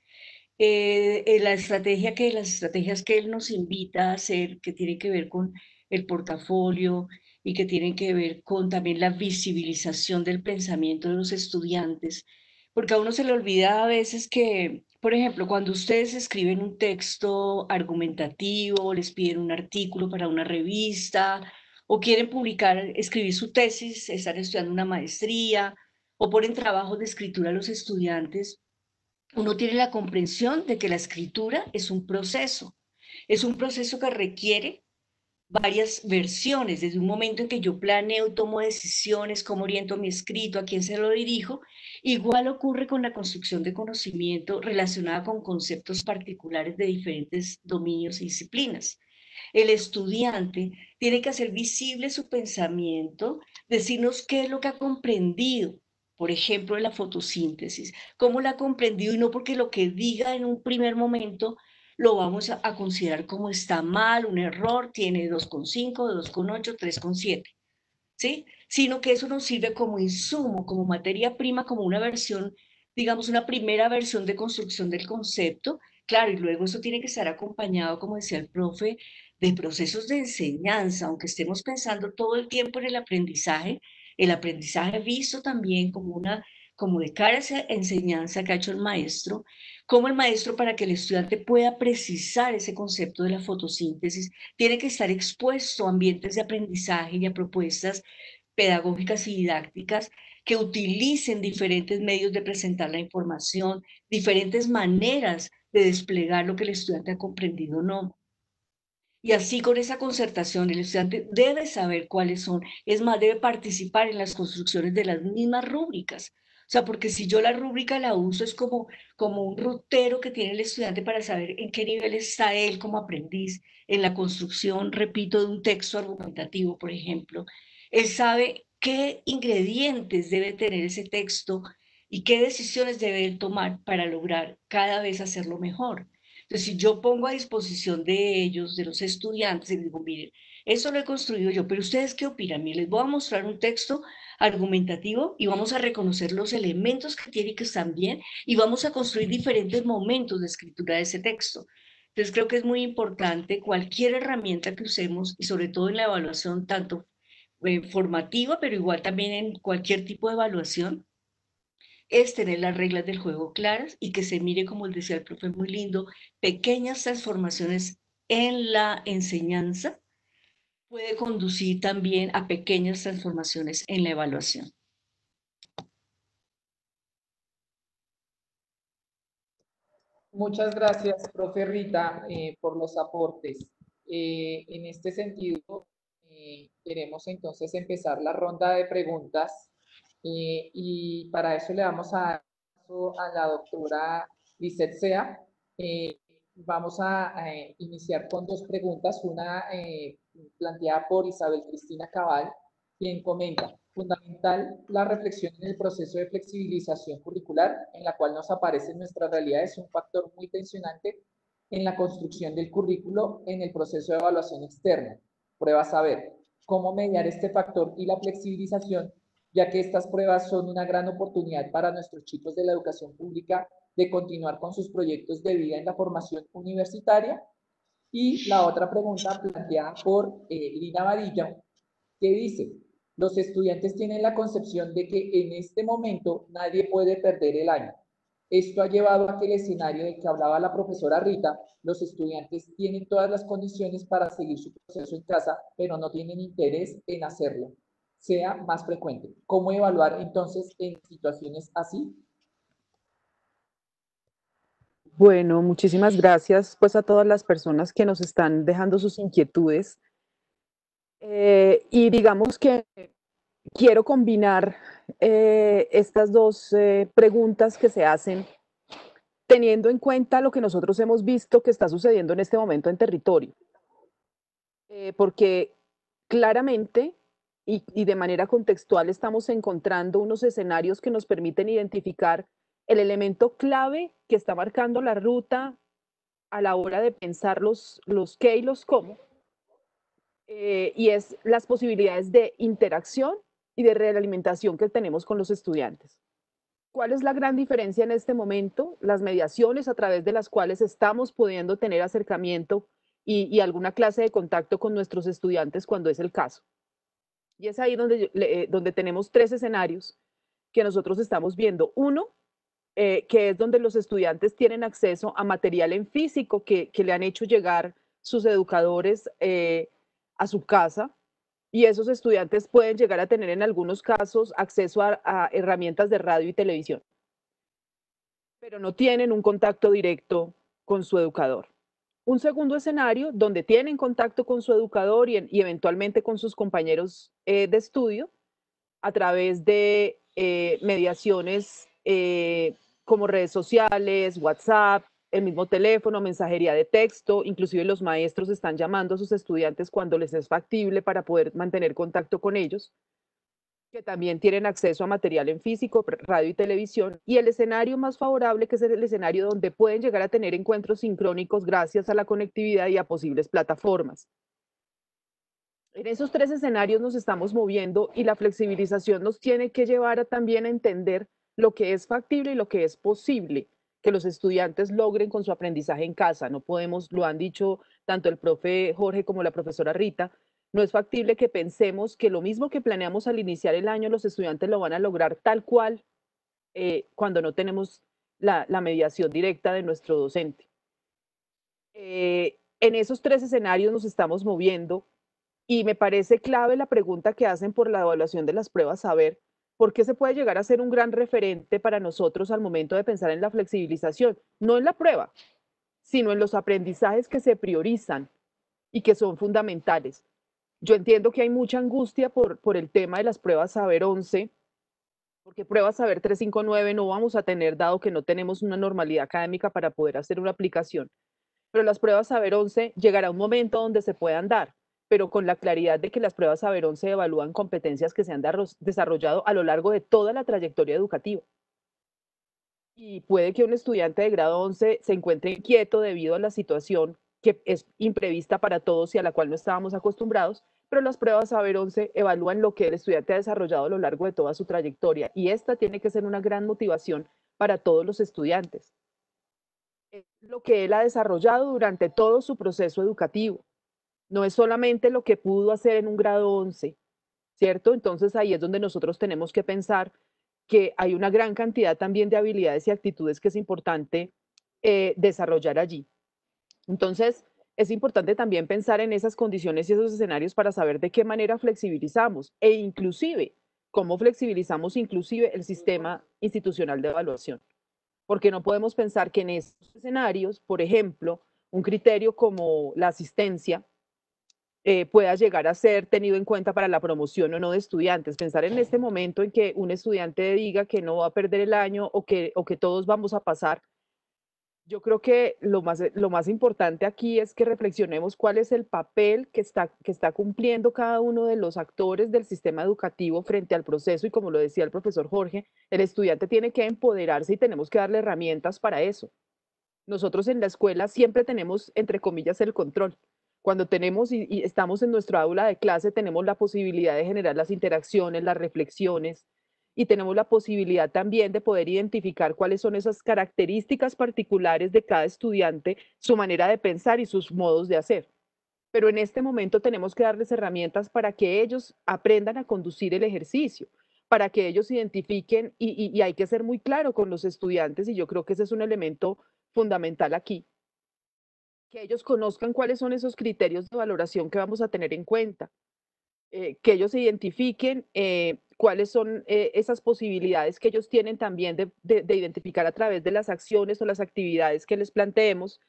Eh, eh, la estrategia que, las estrategias que él nos invita a hacer, que tienen que ver con el portafolio y que tienen que ver con también la visibilización del pensamiento de los estudiantes, porque a uno se le olvida a veces que, por ejemplo, cuando ustedes escriben un texto argumentativo, les piden un artículo para una revista, o quieren publicar, escribir su tesis, están estudiando una maestría, o ponen trabajos de escritura a los estudiantes, uno tiene la comprensión de que la escritura es un proceso, es un proceso que requiere varias versiones, desde un momento en que yo planeo, tomo decisiones, cómo oriento mi escrito, a quién se lo dirijo, igual ocurre con la construcción de conocimiento relacionada con conceptos particulares de diferentes dominios y disciplinas. El estudiante tiene que hacer visible su pensamiento, decirnos qué es lo que ha comprendido, por ejemplo, la fotosíntesis, cómo la ha comprendido y no porque lo que diga en un primer momento lo vamos a, considerar como está mal, un error, tiene 2,5, 2,8, 3,7, ¿sí? Sino que eso nos sirve como insumo, como materia prima, como una versión, digamos, una primera versión de construcción del concepto. Claro, y luego eso tiene que estar acompañado, como decía el profe, de procesos de enseñanza, aunque estemos pensando todo el tiempo en el aprendizaje, el aprendizaje visto también como una como de cara a esa enseñanza que ha hecho el maestro, como el maestro para que el estudiante pueda precisar ese concepto de la fotosíntesis, tiene que estar expuesto a ambientes de aprendizaje y a propuestas pedagógicas y didácticas que utilicen diferentes medios de presentar la información, diferentes maneras de desplegar lo que el estudiante ha comprendido o no. Y así con esa concertación, el estudiante debe saber cuáles son, es más, debe participar en las construcciones de las mismas rúbricas. O sea, porque si yo la rúbrica la uso es como, como un rutero que tiene el estudiante para saber en qué nivel está él como aprendiz en la construcción, repito, de un texto argumentativo, por ejemplo. Él sabe qué ingredientes debe tener ese texto y qué decisiones debe tomar para lograr cada vez hacerlo mejor. Entonces, si yo pongo a disposición de ellos, de los estudiantes, y digo, miren, eso lo he construido yo, pero ustedes qué opinan? Miren, les voy a mostrar un texto argumentativo y vamos a reconocer los elementos que tiene que estar bien y vamos a construir diferentes momentos de escritura de ese texto. Entonces creo que es muy importante cualquier herramienta que usemos y sobre todo en la evaluación tanto eh, formativa, pero igual también en cualquier tipo de evaluación, es tener las reglas del juego claras y que se mire, como decía el profe, muy lindo, pequeñas transformaciones en la enseñanza puede conducir también a pequeñas transformaciones en la evaluación. Muchas gracias, profe Rita, eh, por los aportes. Eh, en este sentido, eh, queremos entonces empezar la ronda de preguntas y para eso le damos a, a la doctora Lizeth Sea. vamos a, iniciar con dos preguntas, una planteada por Isabel Cristina Cabal, quien comenta, fundamental la reflexión en el proceso de flexibilización curricular, en la cual nos aparece en nuestra realidad, es un factor muy tensionante en la construcción del currículo en el proceso de evaluación externa. Prueba saber cómo mediar este factor y la flexibilización, ya que estas pruebas son una gran oportunidad para nuestros chicos de la educación pública de continuar con sus proyectos de vida en la formación universitaria y la otra pregunta planteada por eh, Lina que dice, los estudiantes tienen la concepción de que en este momento nadie puede perder el año. Esto ha llevado a que el escenario del que hablaba la profesora Rita, los estudiantes tienen todas las condiciones para seguir su proceso en casa, pero no tienen interés en hacerlo, sea más frecuente. ¿Cómo evaluar entonces en situaciones así? Bueno, muchísimas gracias pues a todas las personas que nos están dejando sus inquietudes. Eh, y digamos que quiero combinar eh, estas dos eh, preguntas que se hacen teniendo en cuenta lo que nosotros hemos visto que está sucediendo en este momento en territorio. porque claramente y, de manera contextual estamos encontrando unos escenarios que nos permiten identificar el elemento clave que está marcando la ruta a la hora de pensar los, los qué y los cómo, eh, y es las posibilidades de interacción y de realimentación que tenemos con los estudiantes. ¿Cuál es la gran diferencia en este momento? Las mediaciones a través de las cuales estamos pudiendo tener acercamiento y, alguna clase de contacto con nuestros estudiantes cuando es el caso. Y es ahí donde, eh, donde tenemos tres escenarios que nosotros estamos viendo. Uno, eh, que es donde los estudiantes tienen acceso a material en físico que, le han hecho llegar sus educadores eh, a su casa y esos estudiantes pueden llegar a tener en algunos casos acceso a, herramientas de radio y televisión, pero no tienen un contacto directo con su educador. Un segundo escenario donde tienen contacto con su educador y, eventualmente con sus compañeros eh, de estudio a través de eh, mediaciones eh, como redes sociales, WhatsApp, el mismo teléfono, mensajería de texto, inclusive los maestros están llamando a sus estudiantes cuando les es factible para poder mantener contacto con ellos, que también tienen acceso a material en físico, radio y televisión, y el escenario más favorable, que es el escenario donde pueden llegar a tener encuentros sincrónicos gracias a la conectividad y a posibles plataformas. En esos tres escenarios nos estamos moviendo y la flexibilización nos tiene que llevar a también a entender lo que es factible y lo que es posible que los estudiantes logren con su aprendizaje en casa. No podemos, lo han dicho tanto el profe Jorge como la profesora Rita, no es factible que pensemos que lo mismo que planeamos al iniciar el año, los estudiantes lo van a lograr tal cual eh, cuando no tenemos la, mediación directa de nuestro docente. Eh, en esos tres escenarios nos estamos moviendo y me parece clave la pregunta que hacen por la evaluación de las pruebas saber ¿por qué se puede llegar a ser un gran referente para nosotros al momento de pensar en la flexibilización? No en la prueba, sino en los aprendizajes que se priorizan y que son fundamentales. Yo entiendo que hay mucha angustia por, por el tema de las pruebas Saber 11, porque pruebas Saber 359 no vamos a tener, dado que no tenemos una normalidad académica para poder hacer una aplicación. Pero las pruebas Saber 11 llegará un momento donde se puedan dar pero con la claridad de que las pruebas Saber 11 evalúan competencias que se han desarrollado a lo largo de toda la trayectoria educativa. Y puede que un estudiante de grado 11 se encuentre inquieto debido a la situación que es imprevista para todos y a la cual no estábamos acostumbrados, pero las pruebas Saber 11 evalúan lo que el estudiante ha desarrollado a lo largo de toda su trayectoria y esta tiene que ser una gran motivación para todos los estudiantes. Es lo que él ha desarrollado durante todo su proceso educativo no es solamente lo que pudo hacer en un grado 11, ¿cierto? Entonces ahí es donde nosotros tenemos que pensar que hay una gran cantidad también de habilidades y actitudes que es importante eh, desarrollar allí. Entonces, es importante también pensar en esas condiciones y esos escenarios para saber de qué manera flexibilizamos e inclusive cómo flexibilizamos inclusive el sistema institucional de evaluación. Porque no podemos pensar que en esos escenarios, por ejemplo, un criterio como la asistencia eh, pueda llegar a ser tenido en cuenta para la promoción o no de estudiantes. Pensar en este momento en que un estudiante diga que no va a perder el año o que, o que todos vamos a pasar. Yo creo que lo más, lo más importante aquí es que reflexionemos cuál es el papel que está, que está cumpliendo cada uno de los actores del sistema educativo frente al proceso y como lo decía el profesor Jorge, el estudiante tiene que empoderarse y tenemos que darle herramientas para eso. Nosotros en la escuela siempre tenemos, entre comillas, el control cuando tenemos y, estamos en nuestra aula de clase, tenemos la posibilidad de generar las interacciones, las reflexiones y tenemos la posibilidad también de poder identificar cuáles son esas características particulares de cada estudiante, su manera de pensar y sus modos de hacer. Pero en este momento tenemos que darles herramientas para que ellos aprendan a conducir el ejercicio, para que ellos identifiquen y, hay que ser muy claro con los estudiantes y yo creo que ese es un elemento fundamental aquí que ellos conozcan cuáles son esos criterios de valoración que vamos a tener en cuenta, eh, que ellos identifiquen eh, cuáles son eh, esas posibilidades que ellos tienen también de, identificar a través de las acciones o las actividades que les planteemos,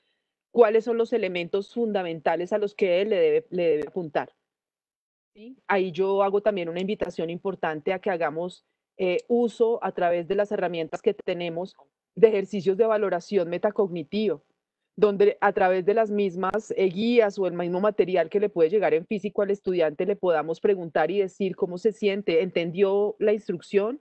cuáles son los elementos fundamentales a los que él le debe, le debe apuntar. Ahí yo hago también una invitación importante a que hagamos uso a través de las herramientas que tenemos de ejercicios de valoración metacognitivo donde a través de las mismas eh, guías o el mismo material que le puede llegar en físico al estudiante le podamos preguntar y decir cómo se siente, entendió la instrucción,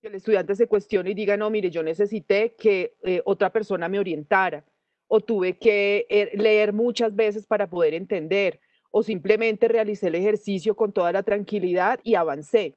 que el estudiante se cuestione y diga, no, mire, yo necesité que eh, otra persona me orientara o tuve que eh, leer muchas veces para poder entender o simplemente realicé el ejercicio con toda la tranquilidad y avancé.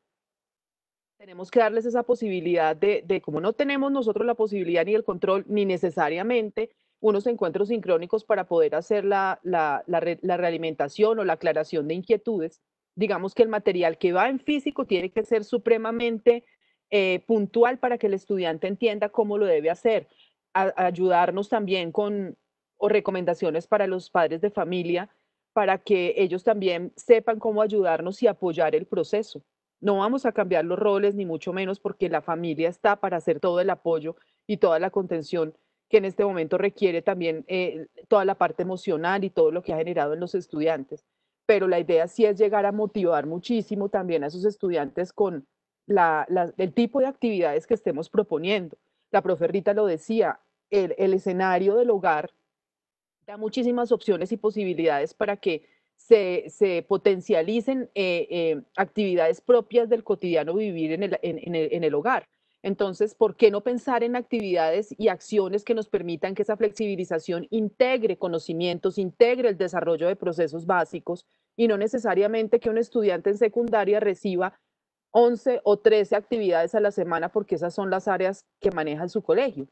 tenemos que darles esa posibilidad de, de, como no tenemos nosotros la posibilidad ni el control, ni necesariamente unos encuentros sincrónicos para poder hacer la, la, la, realimentación o la aclaración de inquietudes, digamos que el material que va en físico tiene que ser supremamente eh, puntual para que el estudiante entienda cómo lo debe hacer, ayudarnos también con o recomendaciones para los padres de familia para que ellos también sepan cómo ayudarnos y apoyar el proceso. No vamos a cambiar los roles, ni mucho menos, porque la familia está para hacer todo el apoyo y toda la contención que en este momento requiere también eh, toda la parte emocional y todo lo que ha generado en los estudiantes. Pero la idea sí es llegar a motivar muchísimo también a esos estudiantes con el tipo de actividades que estemos proponiendo. La profe Rita lo decía, el, escenario del hogar da muchísimas opciones y posibilidades para que se, se potencialicen eh, eh, actividades propias del cotidiano vivir en, el, en el hogar. Entonces, ¿por qué no pensar en actividades y acciones que nos permitan que esa flexibilización integre conocimientos, integre el desarrollo de procesos básicos y no necesariamente que un estudiante en secundaria reciba 11 o 13 actividades a la semana porque esas son las áreas que maneja su colegio?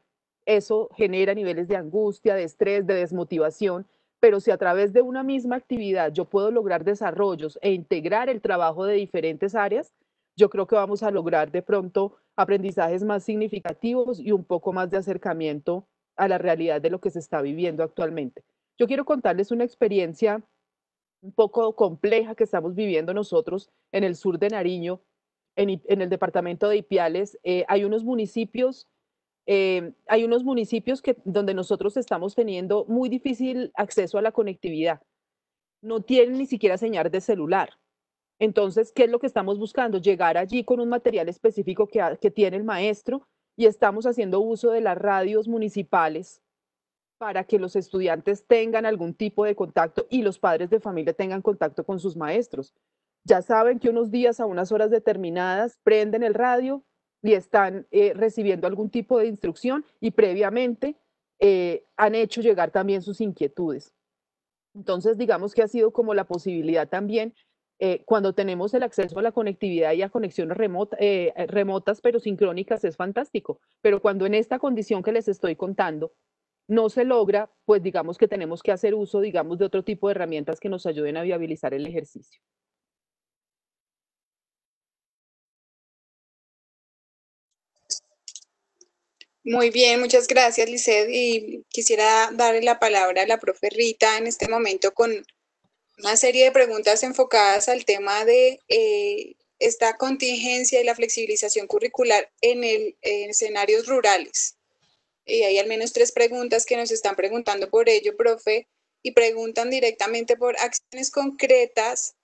Eso genera niveles de angustia, de estrés, de desmotivación, pero si a través de una misma actividad yo puedo lograr desarrollos e integrar el trabajo de diferentes áreas, yo creo que vamos a lograr de pronto aprendizajes más significativos y un poco más de acercamiento a la realidad de lo que se está viviendo actualmente. Yo quiero contarles una experiencia un poco compleja que estamos viviendo nosotros en el sur de Nariño, en, el departamento de Ipiales. Eh, hay unos municipios, eh, hay unos municipios que, donde nosotros estamos teniendo muy difícil acceso a la conectividad. No tienen ni siquiera señal de celular. Entonces, ¿qué es lo que estamos buscando? Llegar allí con un material específico que, tiene el maestro y estamos haciendo uso de las radios municipales para que los estudiantes tengan algún tipo de contacto y los padres de familia tengan contacto con sus maestros. Ya saben que unos días a unas horas determinadas prenden el radio y están eh, recibiendo algún tipo de instrucción y previamente eh, han hecho llegar también sus inquietudes. Entonces, digamos que ha sido como la posibilidad también eh, cuando tenemos el acceso a la conectividad y a conexiones eh, remotas, pero sincrónicas, es fantástico. Pero cuando en esta condición que les estoy contando no se logra, pues digamos que tenemos que hacer uso, digamos, de otro tipo de herramientas que nos ayuden a viabilizar el ejercicio. Muy bien, muchas gracias, Lizeth. Y quisiera darle la palabra a la profe Rita en este momento con una serie de preguntas enfocadas al tema de eh, esta contingencia y la flexibilización curricular en, el, escenarios rurales. Y hay al menos tres preguntas que nos están preguntando por ello, profe, y preguntan directamente por acciones concretas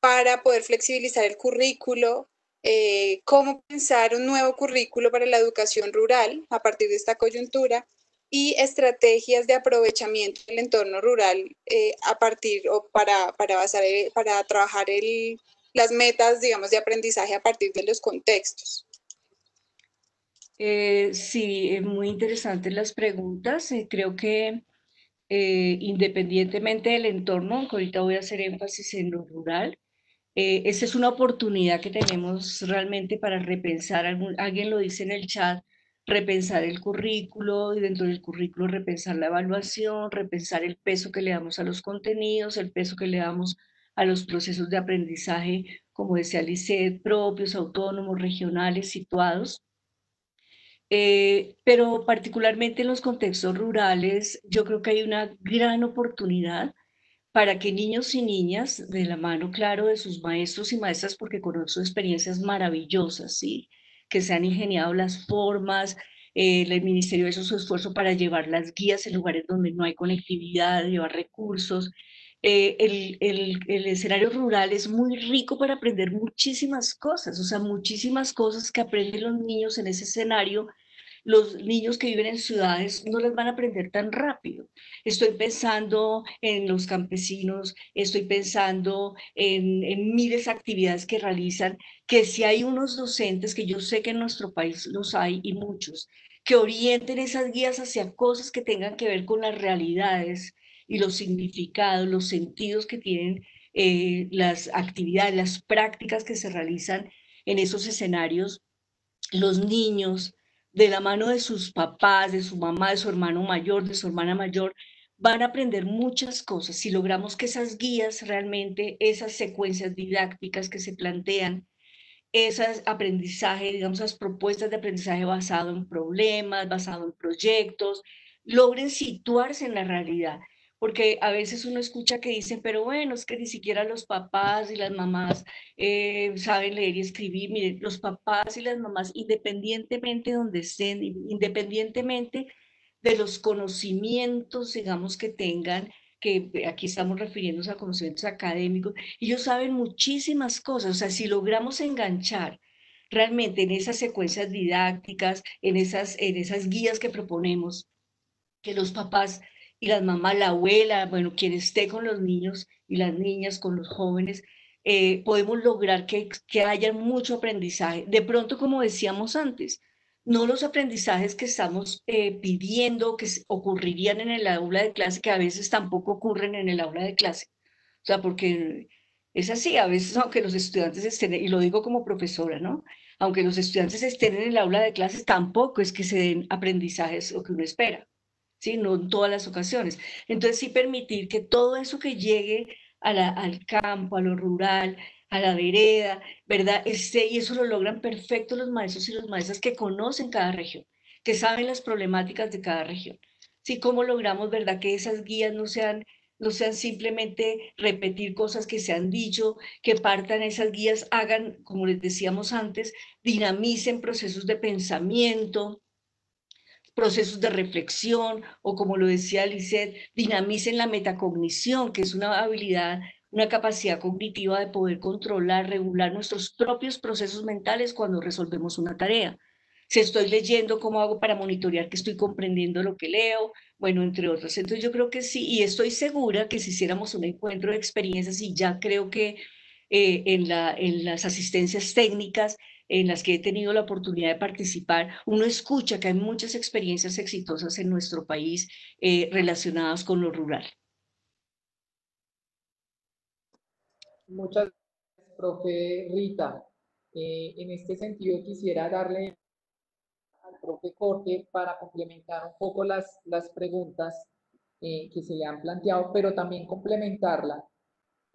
para poder flexibilizar el currículo, eh, cómo pensar un nuevo currículo para la educación rural a partir de esta coyuntura y estrategias de aprovechamiento del entorno rural eh, a partir o para, para, basar, para trabajar el, las metas, digamos, de aprendizaje a partir de los contextos. Eh, sí, muy interesantes las preguntas. Eh, creo que independientemente del entorno, ahorita voy a hacer énfasis en lo rural, esa es una oportunidad que tenemos realmente para repensar, alguien lo dice en el chat, repensar el currículo y dentro del currículo repensar la evaluación, repensar el peso que le damos a los contenidos, el peso que le damos a los procesos de aprendizaje, como decía Lisset, propios, autónomos, regionales, situados. Eh, pero particularmente en los contextos rurales, yo creo que hay una gran oportunidad para que niños y niñas, de la mano, claro, de sus maestros y maestras, porque conozco experiencias maravillosas, ¿sí? Que se han ingeniado las formas, el ministerio hizo su esfuerzo para llevar las guías en lugares donde no hay conectividad, llevar recursos. Eh, el, el, el, escenario rural es muy rico para aprender muchísimas cosas, o sea, muchísimas cosas que aprenden los niños en ese escenario los niños que viven en ciudades no les van a aprender tan rápido. Estoy pensando en los campesinos, estoy pensando en, en miles de actividades que realizan, que si hay unos docentes, que yo sé que en nuestro país los hay y muchos, que orienten esas guías hacia cosas que tengan que ver con las realidades y los significados, los sentidos que tienen eh, las actividades, las prácticas que se realizan en esos escenarios los niños, de la mano de sus papás, de su mamá, de su hermano mayor, de su hermana mayor, van a aprender muchas cosas. Si logramos que esas guías realmente, esas secuencias didácticas que se plantean, esas aprendizaje, digamos, esas propuestas de aprendizaje basado en problemas, basado en proyectos, logren situarse en la realidad. Porque a veces uno escucha que dicen, pero bueno, es que ni siquiera los papás y las mamás eh, saben leer y escribir. Miren, los papás y las mamás, independientemente de donde estén, independientemente de los conocimientos, digamos, que tengan, que aquí estamos refiriéndonos a conocimientos académicos, ellos saben muchísimas cosas, o sea, si logramos enganchar realmente en esas secuencias didácticas, en esas, en esas guías que proponemos, que los papás y las mamás, la abuela, bueno, quien esté con los niños y las niñas, con los jóvenes, eh, podemos lograr que, que haya mucho aprendizaje. De pronto, como decíamos antes, no los aprendizajes que estamos eh, pidiendo que ocurrirían en el aula de clase, que a veces tampoco ocurren en el aula de clase. O sea, porque es así, a veces aunque los estudiantes estén, y lo digo como profesora, ¿no? Aunque los estudiantes estén en el aula de clases, tampoco es que se den aprendizajes lo que uno espera, ¿sí? No en todas las ocasiones. Entonces, sí permitir que todo eso que llegue al campo, a lo rural, a la vereda, ¿verdad? Este, y eso lo logran perfecto los maestros y las maestras que conocen cada región, que saben las problemáticas de cada región. Sí, cómo logramos, ¿verdad? Que esas guías no sean, no sean simplemente repetir cosas que se han dicho, que partan esas guías, hagan, como les decíamos antes, dinamicen procesos de pensamiento, procesos de reflexión, o como lo decía Lisset, dinamicen la metacognición, que es una habilidad una capacidad cognitiva de poder controlar, regular nuestros propios procesos mentales cuando resolvemos una tarea. Si estoy leyendo, ¿cómo hago para monitorear que estoy comprendiendo lo que leo? Bueno, entre otros. Entonces yo creo que sí, y estoy segura que si hiciéramos un encuentro de experiencias, y ya creo que eh, en, la, en las asistencias técnicas en las que he tenido la oportunidad de participar, uno escucha que hay muchas experiencias exitosas en nuestro país eh, relacionadas con lo rural. Muchas gracias, profe Rita. Eh, en este sentido, quisiera darle al profe Jorge para complementar un poco las, las preguntas eh, que se le han planteado, pero también complementarla.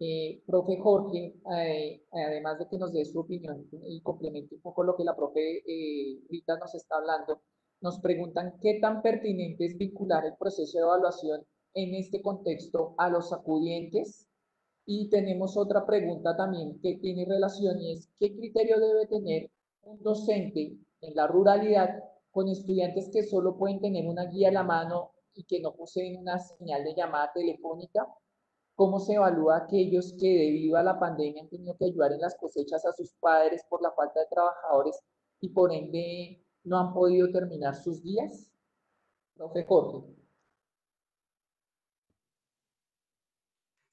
Eh, profe Jorge, además de que nos dé su opinión y complemente un poco lo que la profe Rita nos está hablando, nos preguntan qué tan pertinente es vincular el proceso de evaluación en este contexto a los acudientes y tenemos otra pregunta también que tiene relación y es, ¿qué criterio debe tener un docente en la ruralidad con estudiantes que solo pueden tener una guía a la mano y que no poseen una señal de llamada telefónica? ¿Cómo se evalúa aquellos que debido a la pandemia han tenido que ayudar en las cosechas a sus padres por la falta de trabajadores y por ende no han podido terminar sus días? Profe Jorge.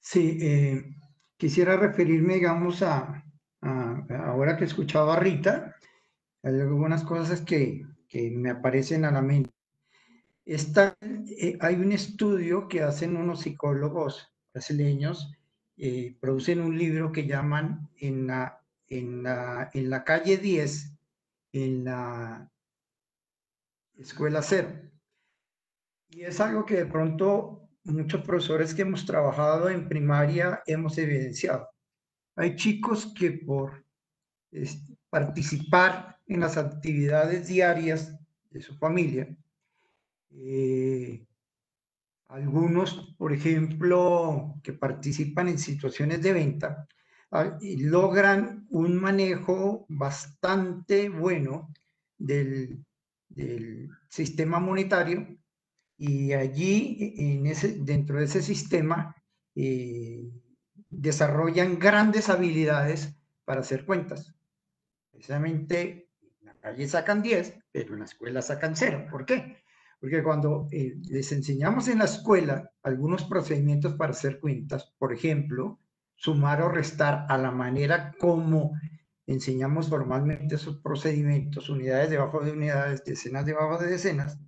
Sí, eh, quisiera referirme, digamos, a, ahora que he escuchado a Rita, hay algunas cosas que, me aparecen a la mente. Eh, hay un estudio que hacen unos psicólogos brasileños, eh, producen un libro que llaman en la, en la, en la calle 10, en la escuela cero. Y es algo que de pronto muchos profesores que hemos trabajado en primaria hemos evidenciado. Hay chicos que por participar en las actividades diarias de su familia, eh, algunos, por ejemplo, que participan en situaciones de venta, ah, logran un manejo bastante bueno del, sistema monetario y allí, en dentro de ese sistema, eh, desarrollan grandes habilidades para hacer cuentas. Precisamente en la calle sacan 10, pero en la escuela sacan 0. ¿Por qué? Porque cuando eh, les enseñamos en la escuela algunos procedimientos para hacer cuentas, por ejemplo, sumar o restar a la manera como enseñamos formalmente esos procedimientos, unidades debajo de unidades, decenas debajo de decenas,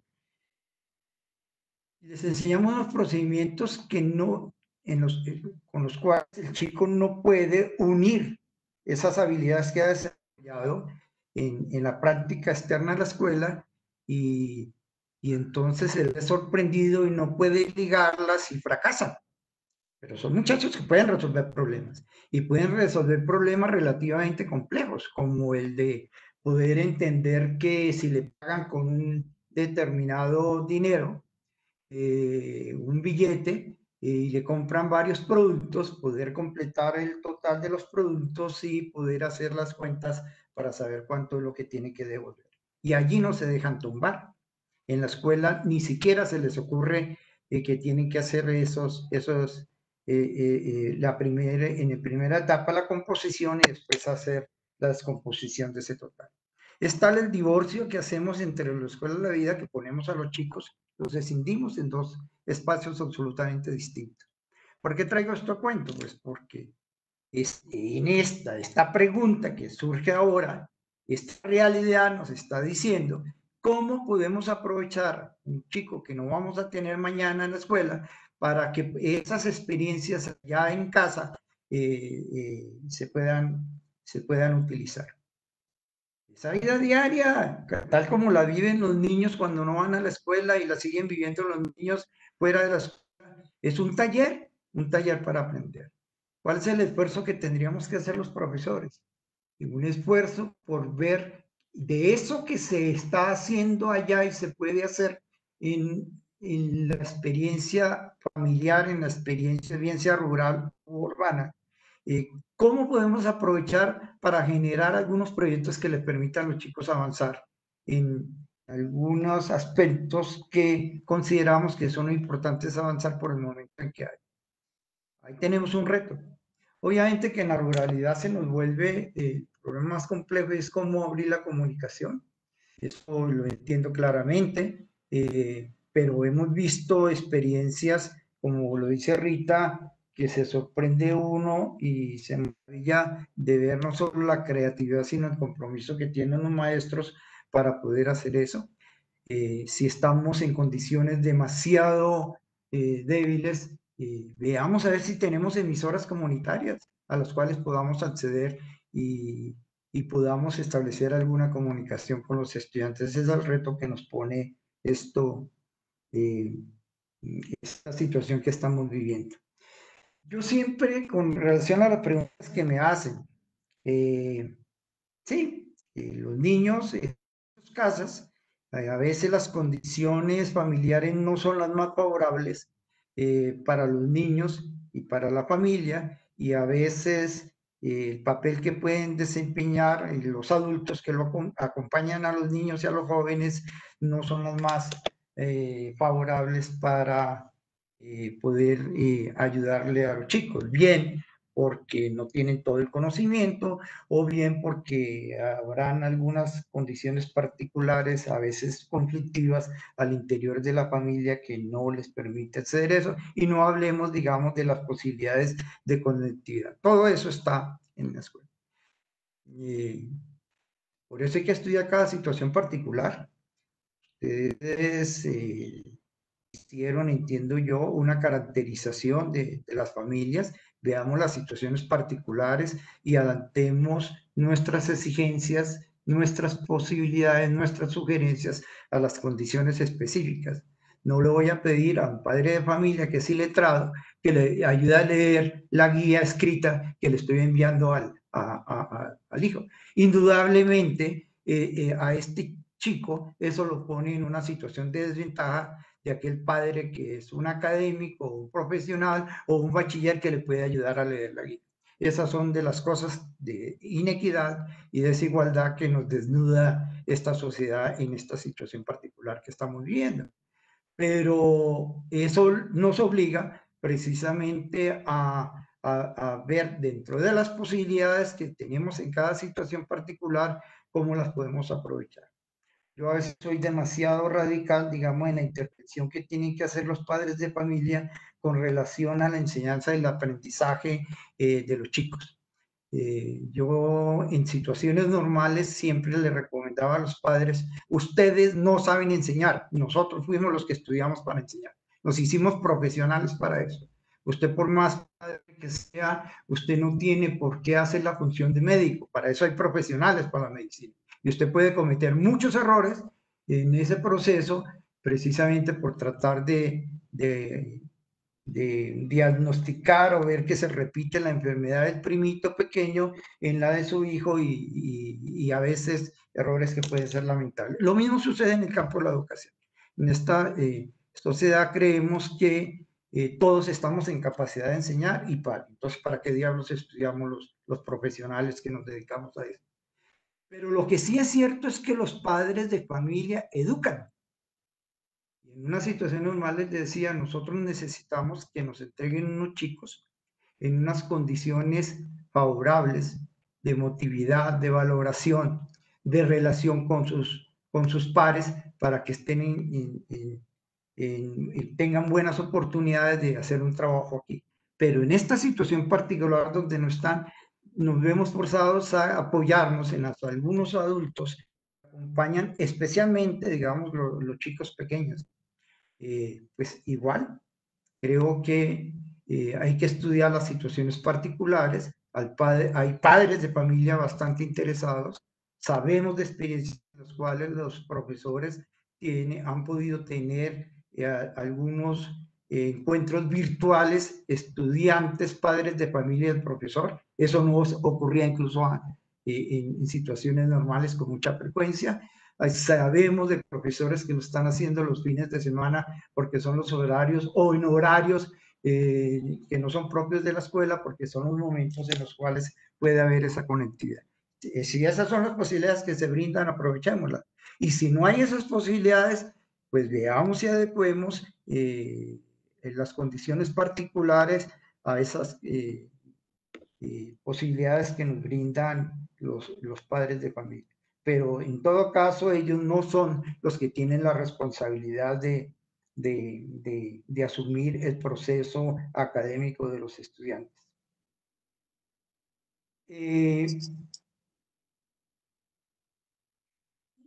les enseñamos los procedimientos que no, en los, eh, con los cuales el chico no puede unir esas habilidades que ha desarrollado en, en la práctica externa de la escuela y, y entonces él es sorprendido y no puede ligarlas y fracasa. Pero son muchachos que pueden resolver problemas y pueden resolver problemas relativamente complejos, como el de poder entender que si le pagan con un determinado dinero, eh, un billete, y le compran varios productos, poder completar el total de los productos y poder hacer las cuentas para saber cuánto es lo que tiene que devolver. Y allí no se dejan tumbar. En la escuela ni siquiera se les ocurre eh, que tienen que hacer esos, esos eh, la primera, en la primera etapa la composición y después hacer la descomposición de ese total. Es tal el divorcio que hacemos entre la escuela y la vida que ponemos a los chicos, los descindimos en dos espacios absolutamente distintos. ¿Por qué traigo esto a cuento? Pues porque es, en esta, esta pregunta que surge ahora, esta realidad nos está diciendo cómo podemos aprovechar un chico que no vamos a tener mañana en la escuela para que esas experiencias ya en casa eh, eh, se, puedan, se puedan utilizar. Esa vida diaria, tal como la viven los niños cuando no van a la escuela y la siguen viviendo los niños fuera de la escuela, es un taller, un taller para aprender. ¿Cuál es el esfuerzo que tendríamos que hacer los profesores? un esfuerzo por ver de eso que se está haciendo allá y se puede hacer en, la experiencia familiar, en la experiencia, rural o urbana, eh, ¿Cómo podemos aprovechar para generar algunos proyectos que les permitan a los chicos avanzar en algunos aspectos que consideramos que son importantes avanzar por el momento en que hay? Ahí tenemos un reto. Obviamente que en la ruralidad se nos vuelve eh, problema más complejo es cómo abrir la comunicación. Eso lo entiendo claramente, eh, pero hemos visto experiencias, como lo dice Rita, que se sorprende uno y se maravilla de ver no solo la creatividad, sino el compromiso que tienen los maestros para poder hacer eso. Eh, si estamos en condiciones demasiado eh, débiles, eh, veamos a ver si tenemos emisoras comunitarias a las cuales podamos acceder y, y podamos establecer alguna comunicación con los estudiantes. Ese es el reto que nos pone esto, esta situación que estamos viviendo. Yo siempre, con relación a las preguntas que me hacen, eh, sí, eh, los niños en sus casas, eh, a veces las condiciones familiares no son las más favorables para los niños y para la familia, y a veces el papel que pueden desempeñar los adultos que lo acompañan a los niños y a los jóvenes no son las más favorables para eh, poder eh, ayudarle a los chicos, bien porque no tienen todo el conocimiento o bien porque habrán algunas condiciones particulares, a veces conflictivas, al interior de la familia que no les permite a eso. Y no hablemos, digamos, de las posibilidades de conectividad. Todo eso está en la escuela. Eh, por eso hay que estudiar cada situación particular. Ustedes hicieron, entiendo yo, una caracterización de, las familias, veamos las situaciones particulares y adaptemos nuestras exigencias, nuestras posibilidades, nuestras sugerencias a las condiciones específicas. No le voy a pedir a un padre de familia que es iletrado que le ayude a leer la guía escrita que le estoy enviando al, al hijo. Indudablemente, eh, eh, a este chico eso lo pone en una situación de desventaja de aquel padre que es un académico, un profesional o un bachiller que le puede ayudar a leer la guía. Esas son de las cosas de inequidad y desigualdad que nos desnuda esta sociedad en esta situación particular que estamos viviendo. Pero eso nos obliga precisamente a, a, a ver dentro de las posibilidades que tenemos en cada situación particular, cómo las podemos aprovechar. Yo a veces soy demasiado radical, digamos, en la intervención que tienen que hacer los padres de familia con relación a la enseñanza y el aprendizaje eh, de los chicos. Eh, yo en situaciones normales siempre le recomendaba a los padres, ustedes no saben enseñar, nosotros fuimos los que estudiamos para enseñar, nos hicimos profesionales para eso. Usted por más que sea, usted no tiene por qué hacer la función de médico, para eso hay profesionales para la medicina Y usted puede cometer muchos errores en ese proceso precisamente por tratar de, diagnosticar o ver que se repite la enfermedad del primito pequeño en la de su hijo y, a veces errores que pueden ser lamentables. Lo mismo sucede en el campo de la educación. En esta eh, sociedad creemos que eh, todos estamos en capacidad de enseñar y para. Entonces, ¿para qué diablos estudiamos los, los profesionales que nos dedicamos a eso? Pero lo que sí es cierto es que los padres de familia educan en una situación normal les decía, nosotros necesitamos que nos entreguen unos chicos en unas condiciones favorables de motividad, de valoración, de relación con sus, con sus pares para que estén en, tengan buenas oportunidades de hacer un trabajo aquí. Pero en esta situación particular donde no están, nos vemos forzados a apoyarnos en algunos adultos que acompañan especialmente, digamos, los chicos pequeños, eh, pues igual, creo que eh, hay que estudiar las situaciones particulares. Al padre, hay padres de familia bastante interesados. Sabemos de experiencias en las cuales los profesores tiene, han podido tener eh, algunos encuentros virtuales, estudiantes, padres de familia del profesor. Eso no ocurría incluso en situaciones normales con mucha frecuencia. Sabemos de profesores que lo están haciendo los fines de semana porque son los horarios o en horarios eh, que no son propios de la escuela porque son los momentos en los cuales puede haber esa conectividad. Si esas son las posibilidades que se brindan, aprovechémoslas. Y si no hay esas posibilidades, pues veamos y adecuemos eh, en las condiciones particulares a esas eh, posibilidades que nos brindan los, los padres de familia pero en todo caso ellos no son los que tienen la responsabilidad de, de, asumir el proceso académico de los estudiantes. Eh,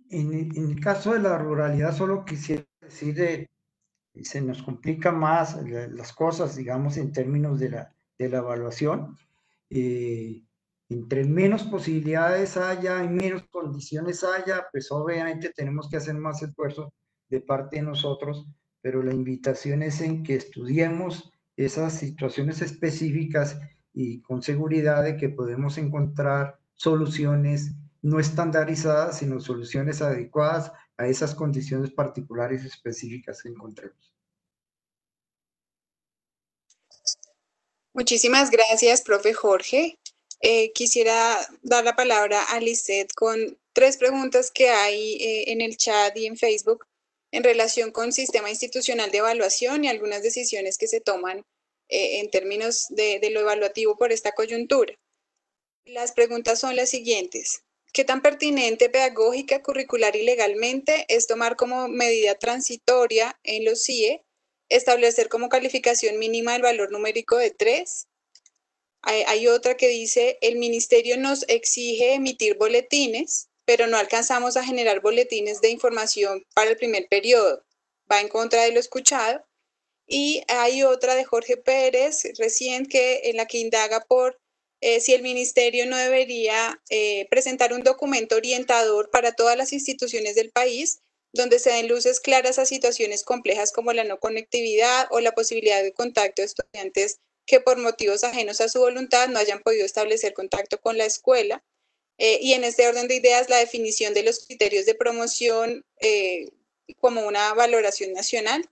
en, el caso de la ruralidad, solo quisiera decir, eh, se nos complica más las cosas, digamos, en términos de la, de la evaluación. Eh, entre menos posibilidades haya y menos condiciones haya, pues obviamente tenemos que hacer más esfuerzo de parte de nosotros, pero la invitación es en que estudiemos esas situaciones específicas y con seguridad de que podemos encontrar soluciones no estandarizadas, sino soluciones adecuadas a esas condiciones particulares específicas que encontremos. Muchísimas gracias, profe Jorge. Eh, quisiera dar la palabra a Lisette con tres preguntas que hay eh, en el chat y en Facebook en relación con sistema institucional de evaluación y algunas decisiones que se toman eh, en términos de, de lo evaluativo por esta coyuntura. Las preguntas son las siguientes. ¿Qué tan pertinente pedagógica, curricular y legalmente es tomar como medida transitoria en los CIE establecer como calificación mínima el valor numérico de 3? Hay, otra que dice, el ministerio nos exige emitir boletines, pero no alcanzamos a generar boletines de información para el primer periodo. Va en contra de lo escuchado. Y hay otra de Jorge Pérez, recién, que, en la que indaga por eh, si el ministerio no debería eh, presentar un documento orientador para todas las instituciones del país, donde se den luces claras a situaciones complejas como la no conectividad o la posibilidad de contacto de estudiantes que por motivos ajenos a su voluntad no hayan podido establecer contacto con la escuela. Eh, y en este orden de ideas, la definición de los criterios de promoción como una valoración nacional.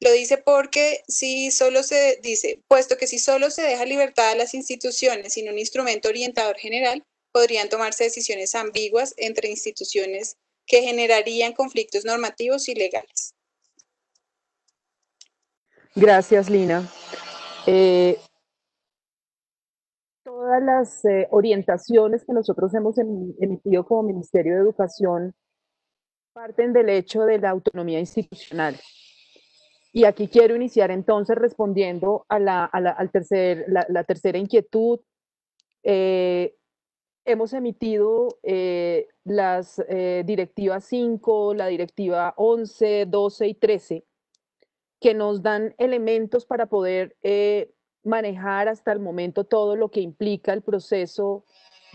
Lo dice porque si solo se dice, puesto que si solo se deja libertad a las instituciones sin un instrumento orientador general, podrían tomarse decisiones ambiguas entre instituciones que generarían conflictos normativos y legales. Gracias, Lina. Eh, todas las eh, orientaciones que nosotros hemos em, emitido como Ministerio de Educación parten del hecho de la autonomía institucional. Y aquí quiero iniciar entonces respondiendo a la, al tercer, la, tercera inquietud. Eh, hemos emitido las directivas 5, la directiva 11, 12 y 13 que nos dan elementos para poder eh, manejar hasta el momento todo lo que implica el proceso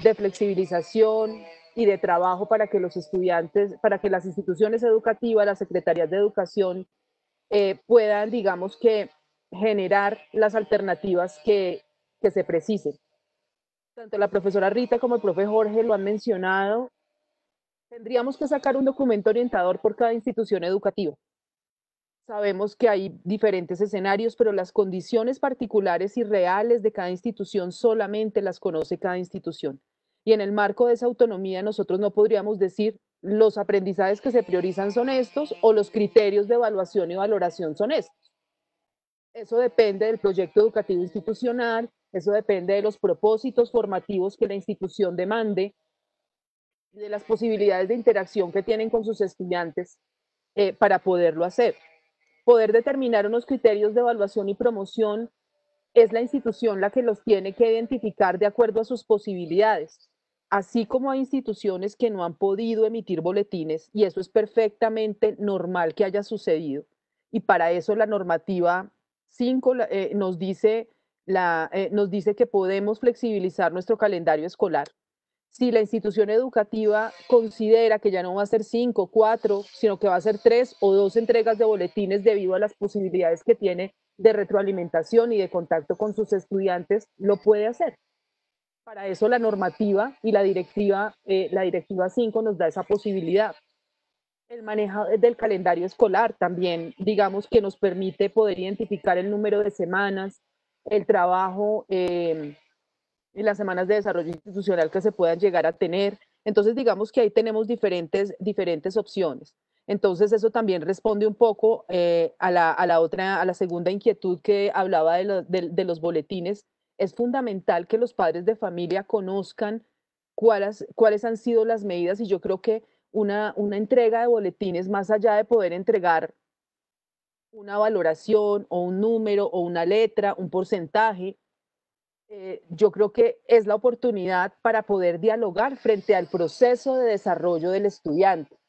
de flexibilización, y de trabajo para que los estudiantes, para que las instituciones educativas, las secretarías de educación eh, puedan, digamos que, generar las alternativas que, que se precisen. Tanto la profesora Rita como el profe Jorge lo han mencionado. Tendríamos que sacar un documento orientador por cada institución educativa. Sabemos que hay diferentes escenarios, pero las condiciones particulares y reales de cada institución solamente las conoce cada institución. Y en el marco de esa autonomía nosotros no podríamos decir los aprendizajes que se priorizan son estos o los criterios de evaluación y valoración son estos. Eso depende del proyecto educativo institucional, eso depende de los propósitos formativos que la institución demande de las posibilidades de interacción que tienen con sus estudiantes eh, para poderlo hacer. Poder determinar unos criterios de evaluación y promoción es la institución la que los tiene que identificar de acuerdo a sus posibilidades así como hay instituciones que no han podido emitir boletines y eso es perfectamente normal que haya sucedido. Y para eso la normativa 5 eh, nos, dice eh, nos dice que podemos flexibilizar nuestro calendario escolar. Si la institución educativa considera que ya no va a ser cinco, cuatro, sino que va a ser tres o dos entregas de boletines debido a las posibilidades que tiene de retroalimentación y de contacto con sus estudiantes, lo puede hacer. Para eso la normativa y la directiva, eh, la directiva 5 nos da esa posibilidad. El manejo del calendario escolar también, digamos que nos permite poder identificar el número de semanas, el trabajo eh, las semanas de desarrollo institucional que se puedan llegar a tener. Entonces, digamos que ahí tenemos diferentes, diferentes opciones. Entonces, eso también responde un poco eh, a, la, a, la, otra, a la segunda inquietud que hablaba de, de los boletines es fundamental que los padres de familia conozcan cuáles, cuáles han sido las medidas y yo creo que una, una entrega de boletines, más allá de poder entregar una valoración o un número o una letra, un porcentaje, eh, yo creo que es la oportunidad para poder dialogar frente al proceso de desarrollo del estudiante.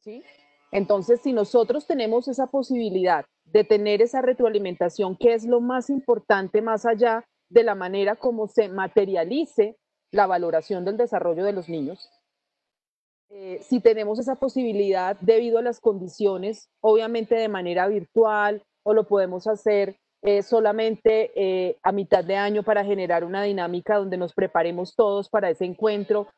¿sí? Entonces, si nosotros tenemos esa posibilidad de tener esa retroalimentación, que es lo más importante más allá de la manera como se materialice la valoración del desarrollo de los niños. Eh, si tenemos esa posibilidad debido a las condiciones, obviamente de manera virtual, o lo podemos hacer eh, solamente eh, a mitad de año para generar una dinámica donde nos preparemos todos para ese encuentro,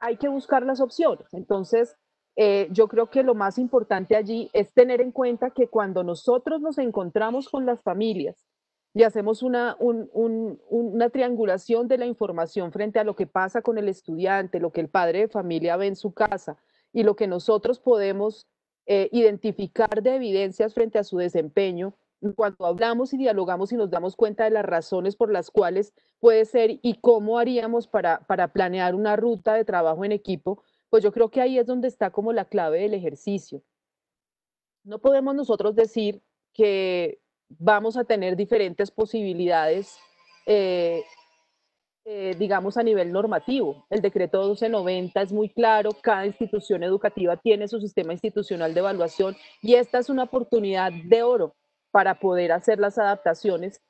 hay que buscar las opciones. Entonces, eh, yo creo que lo más importante allí es tener en cuenta que cuando nosotros nos encontramos con las familias y hacemos una, una triangulación de la información frente a lo que pasa con el estudiante, lo que el padre de familia ve en su casa y lo que nosotros podemos eh, identificar de evidencias frente a su desempeño, cuando hablamos y dialogamos y nos damos cuenta de las razones por las cuales puede ser y cómo haríamos para, para planear una ruta de trabajo en equipo, pues yo creo que ahí es donde está como la clave del ejercicio. No podemos nosotros decir que vamos a tener diferentes posibilidades, eh, eh, digamos, a nivel normativo. El decreto 1290 es muy claro, cada institución educativa tiene su sistema institucional de evaluación y esta es una oportunidad de oro para poder hacer las adaptaciones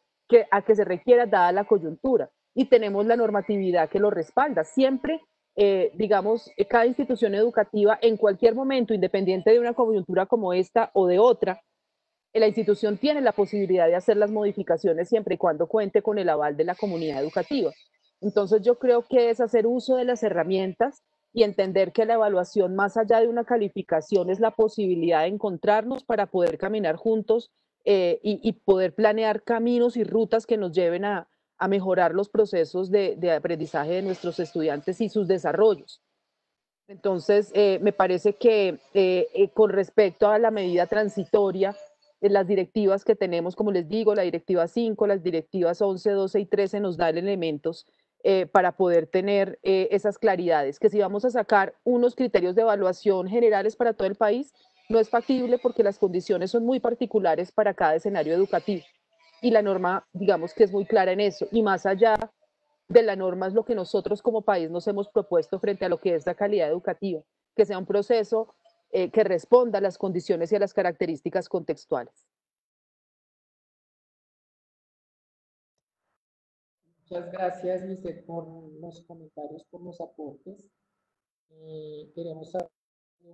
a que se requiera dada la coyuntura. Y tenemos la normatividad que lo respalda. Siempre eh, digamos, eh, cada institución educativa en cualquier momento, independiente de una coyuntura como esta o de otra, eh, la institución tiene la posibilidad de hacer las modificaciones siempre y cuando cuente con el aval de la comunidad educativa. Entonces yo creo que es hacer uso de las herramientas y entender que la evaluación, más allá de una calificación, es la posibilidad de encontrarnos para poder caminar juntos y, poder planear caminos y rutas que nos lleven a, a mejorar los procesos de, aprendizaje de nuestros estudiantes y sus desarrollos. Entonces, eh, me parece que eh, eh, con respecto a la medida transitoria, las directivas que tenemos, como les digo, la directiva 5, las directivas 11, 12 y 13 nos dan elementos para poder tener esas claridades, que si vamos a sacar unos criterios de evaluación generales para todo el país, no es factible porque las condiciones son muy particulares para cada escenario educativo y la norma, digamos que es muy clara en eso. Y más allá de la norma es lo que nosotros como país nos hemos propuesto frente a lo que es la calidad educativa, que sea un proceso eh, que responda a las condiciones y a las características contextuales. Muchas gracias, Lizeth, por los comentarios, por los aportes. Eh, queremos saber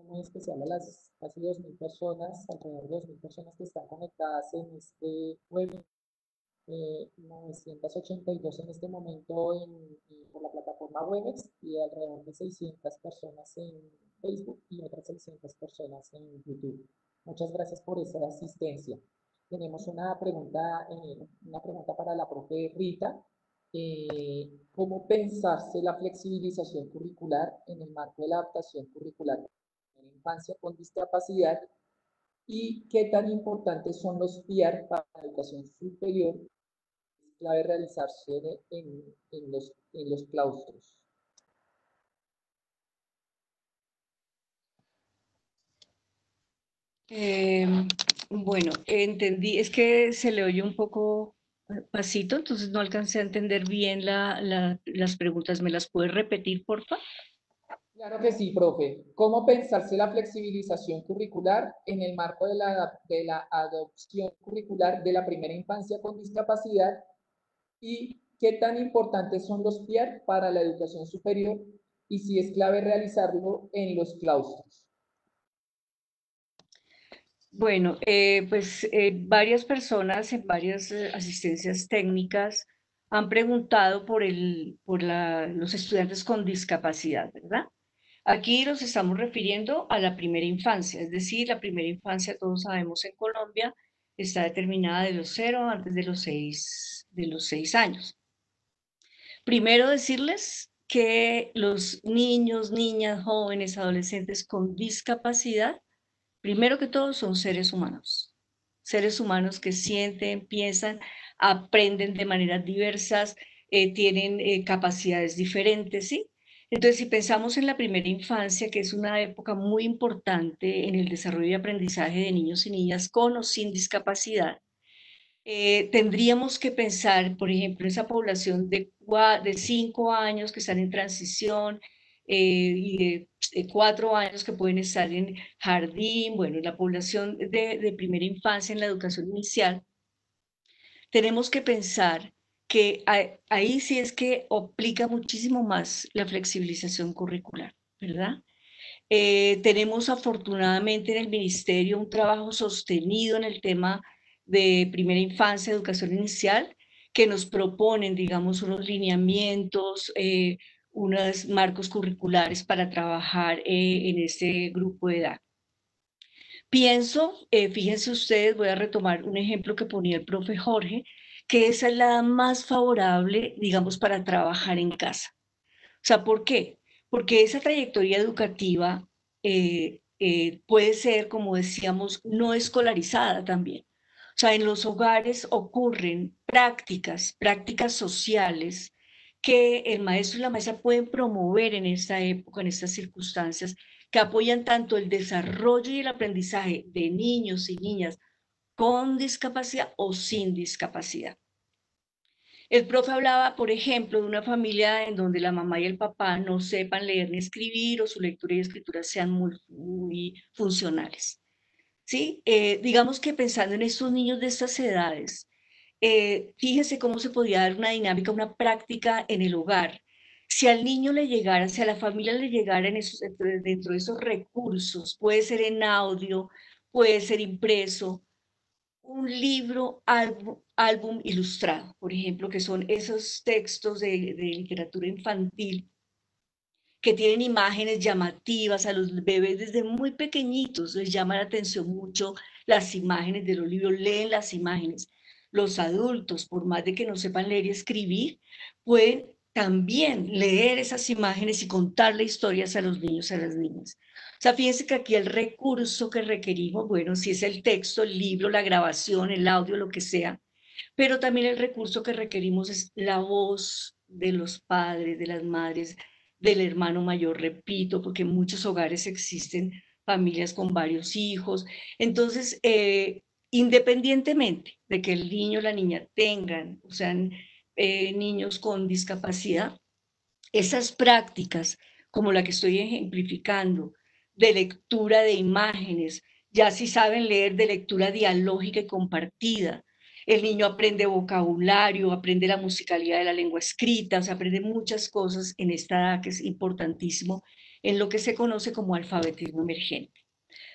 muy especial a las casi 2.000 personas, alrededor de 2.000 personas que están conectadas en este webinar. Eh, 982 en este momento en, por la plataforma Webex y alrededor de 600 personas en Facebook y otras 600 personas en YouTube. Muchas gracias por esa asistencia. Tenemos una pregunta, eh, una pregunta para la profe Rita. Eh, ¿Cómo pensarse la flexibilización curricular en el marco de la adaptación curricular en la infancia con discapacidad? ¿Y qué tan importantes son los PIAR para la educación superior? Clave realizarse en, en, los, en los claustros. Eh, bueno, entendí, es que se le oye un poco pasito, entonces no alcancé a entender bien las preguntas. ¿Me las puedes repetir, por favor? Claro que sí, profe. ¿Cómo pensarse la flexibilización curricular en el marco de la, de la adopción curricular de la primera infancia con discapacidad? ¿Y qué tan importantes son los PIAR para la educación superior? Y si es clave realizarlo en los claustros. Bueno, eh, pues eh, varias personas en varias eh, asistencias técnicas han preguntado por, el, por los estudiantes con discapacidad, ¿verdad? Aquí nos estamos refiriendo a la primera infancia, es decir, la primera infancia, todos sabemos en Colombia, está determinada de los cero antes de los seis, de los seis años. Primero decirles que los niños, niñas, jóvenes, adolescentes con discapacidad primero que todo son seres humanos, seres humanos que sienten, piensan, aprenden de maneras diversas, eh, tienen eh, capacidades diferentes, ¿sí? Entonces, si pensamos en la primera infancia, que es una época muy importante en el desarrollo y aprendizaje de niños y niñas con o sin discapacidad, eh, tendríamos que pensar, por ejemplo, en esa población de, de cinco años que están en transición y de cuatro años que pueden estar en jardín, bueno, la población de, primera infancia en la educación inicial, tenemos que pensar que ahí sí es que aplica muchísimo más la flexibilización curricular, ¿verdad? Eh, tenemos afortunadamente en el ministerio un trabajo sostenido en el tema de primera infancia, educación inicial, que nos proponen, digamos, unos lineamientos, eh, unos marcos curriculares para trabajar eh, en ese grupo de edad. Pienso, fíjense ustedes, voy a retomar un ejemplo que ponía el profe Jorge, que esa es la más favorable, digamos, para trabajar en casa. O sea, ¿por qué? Porque esa trayectoria educativa eh, puede ser, como decíamos, no escolarizada también. O sea, en los hogares ocurren prácticas, prácticas sociales, que el maestro y la maestra pueden promover en esta época, en estas circunstancias, que apoyan tanto el desarrollo y el aprendizaje de niños y niñas con discapacidad o sin discapacidad. El profe hablaba, por ejemplo, de una familia en donde la mamá y el papá no sepan leer ni escribir o su lectura y escritura sean muy, funcionales. ¿Sí? Eh, digamos que pensando en estos niños de estas edades, eh, fíjese cómo se podría dar una dinámica, una práctica en el hogar. Si al niño le llegara, si a la familia le llegara esos, dentro de esos recursos, puede ser en audio, puede ser impreso, un libro, álbum, ilustrado, por ejemplo, que son esos textos de, de literatura infantil que tienen imágenes llamativas a los bebés desde muy pequeñitos, les llama la atención mucho las imágenes de los libros, leen las imágenes los adultos, por más de que no sepan leer y escribir, pueden también leer esas imágenes y contarle historias a los niños a las niñas. Sea, fíjense que aquí el recurso que requerimos, bueno, si es el texto, el libro, la grabación, el audio, lo que sea, pero también el recurso que requerimos es la voz de los padres, de las madres, del hermano mayor, repito, porque en muchos hogares existen familias con varios hijos. Entonces, eh, independientemente de que el niño o la niña tengan, o sean eh, niños con discapacidad, esas prácticas, como la que estoy ejemplificando, de lectura de imágenes, ya si saben leer de lectura dialógica y compartida, el niño aprende vocabulario, aprende la musicalidad de la lengua escrita, o sea, aprende muchas cosas en esta edad que es importantísimo en lo que se conoce como alfabetismo emergente.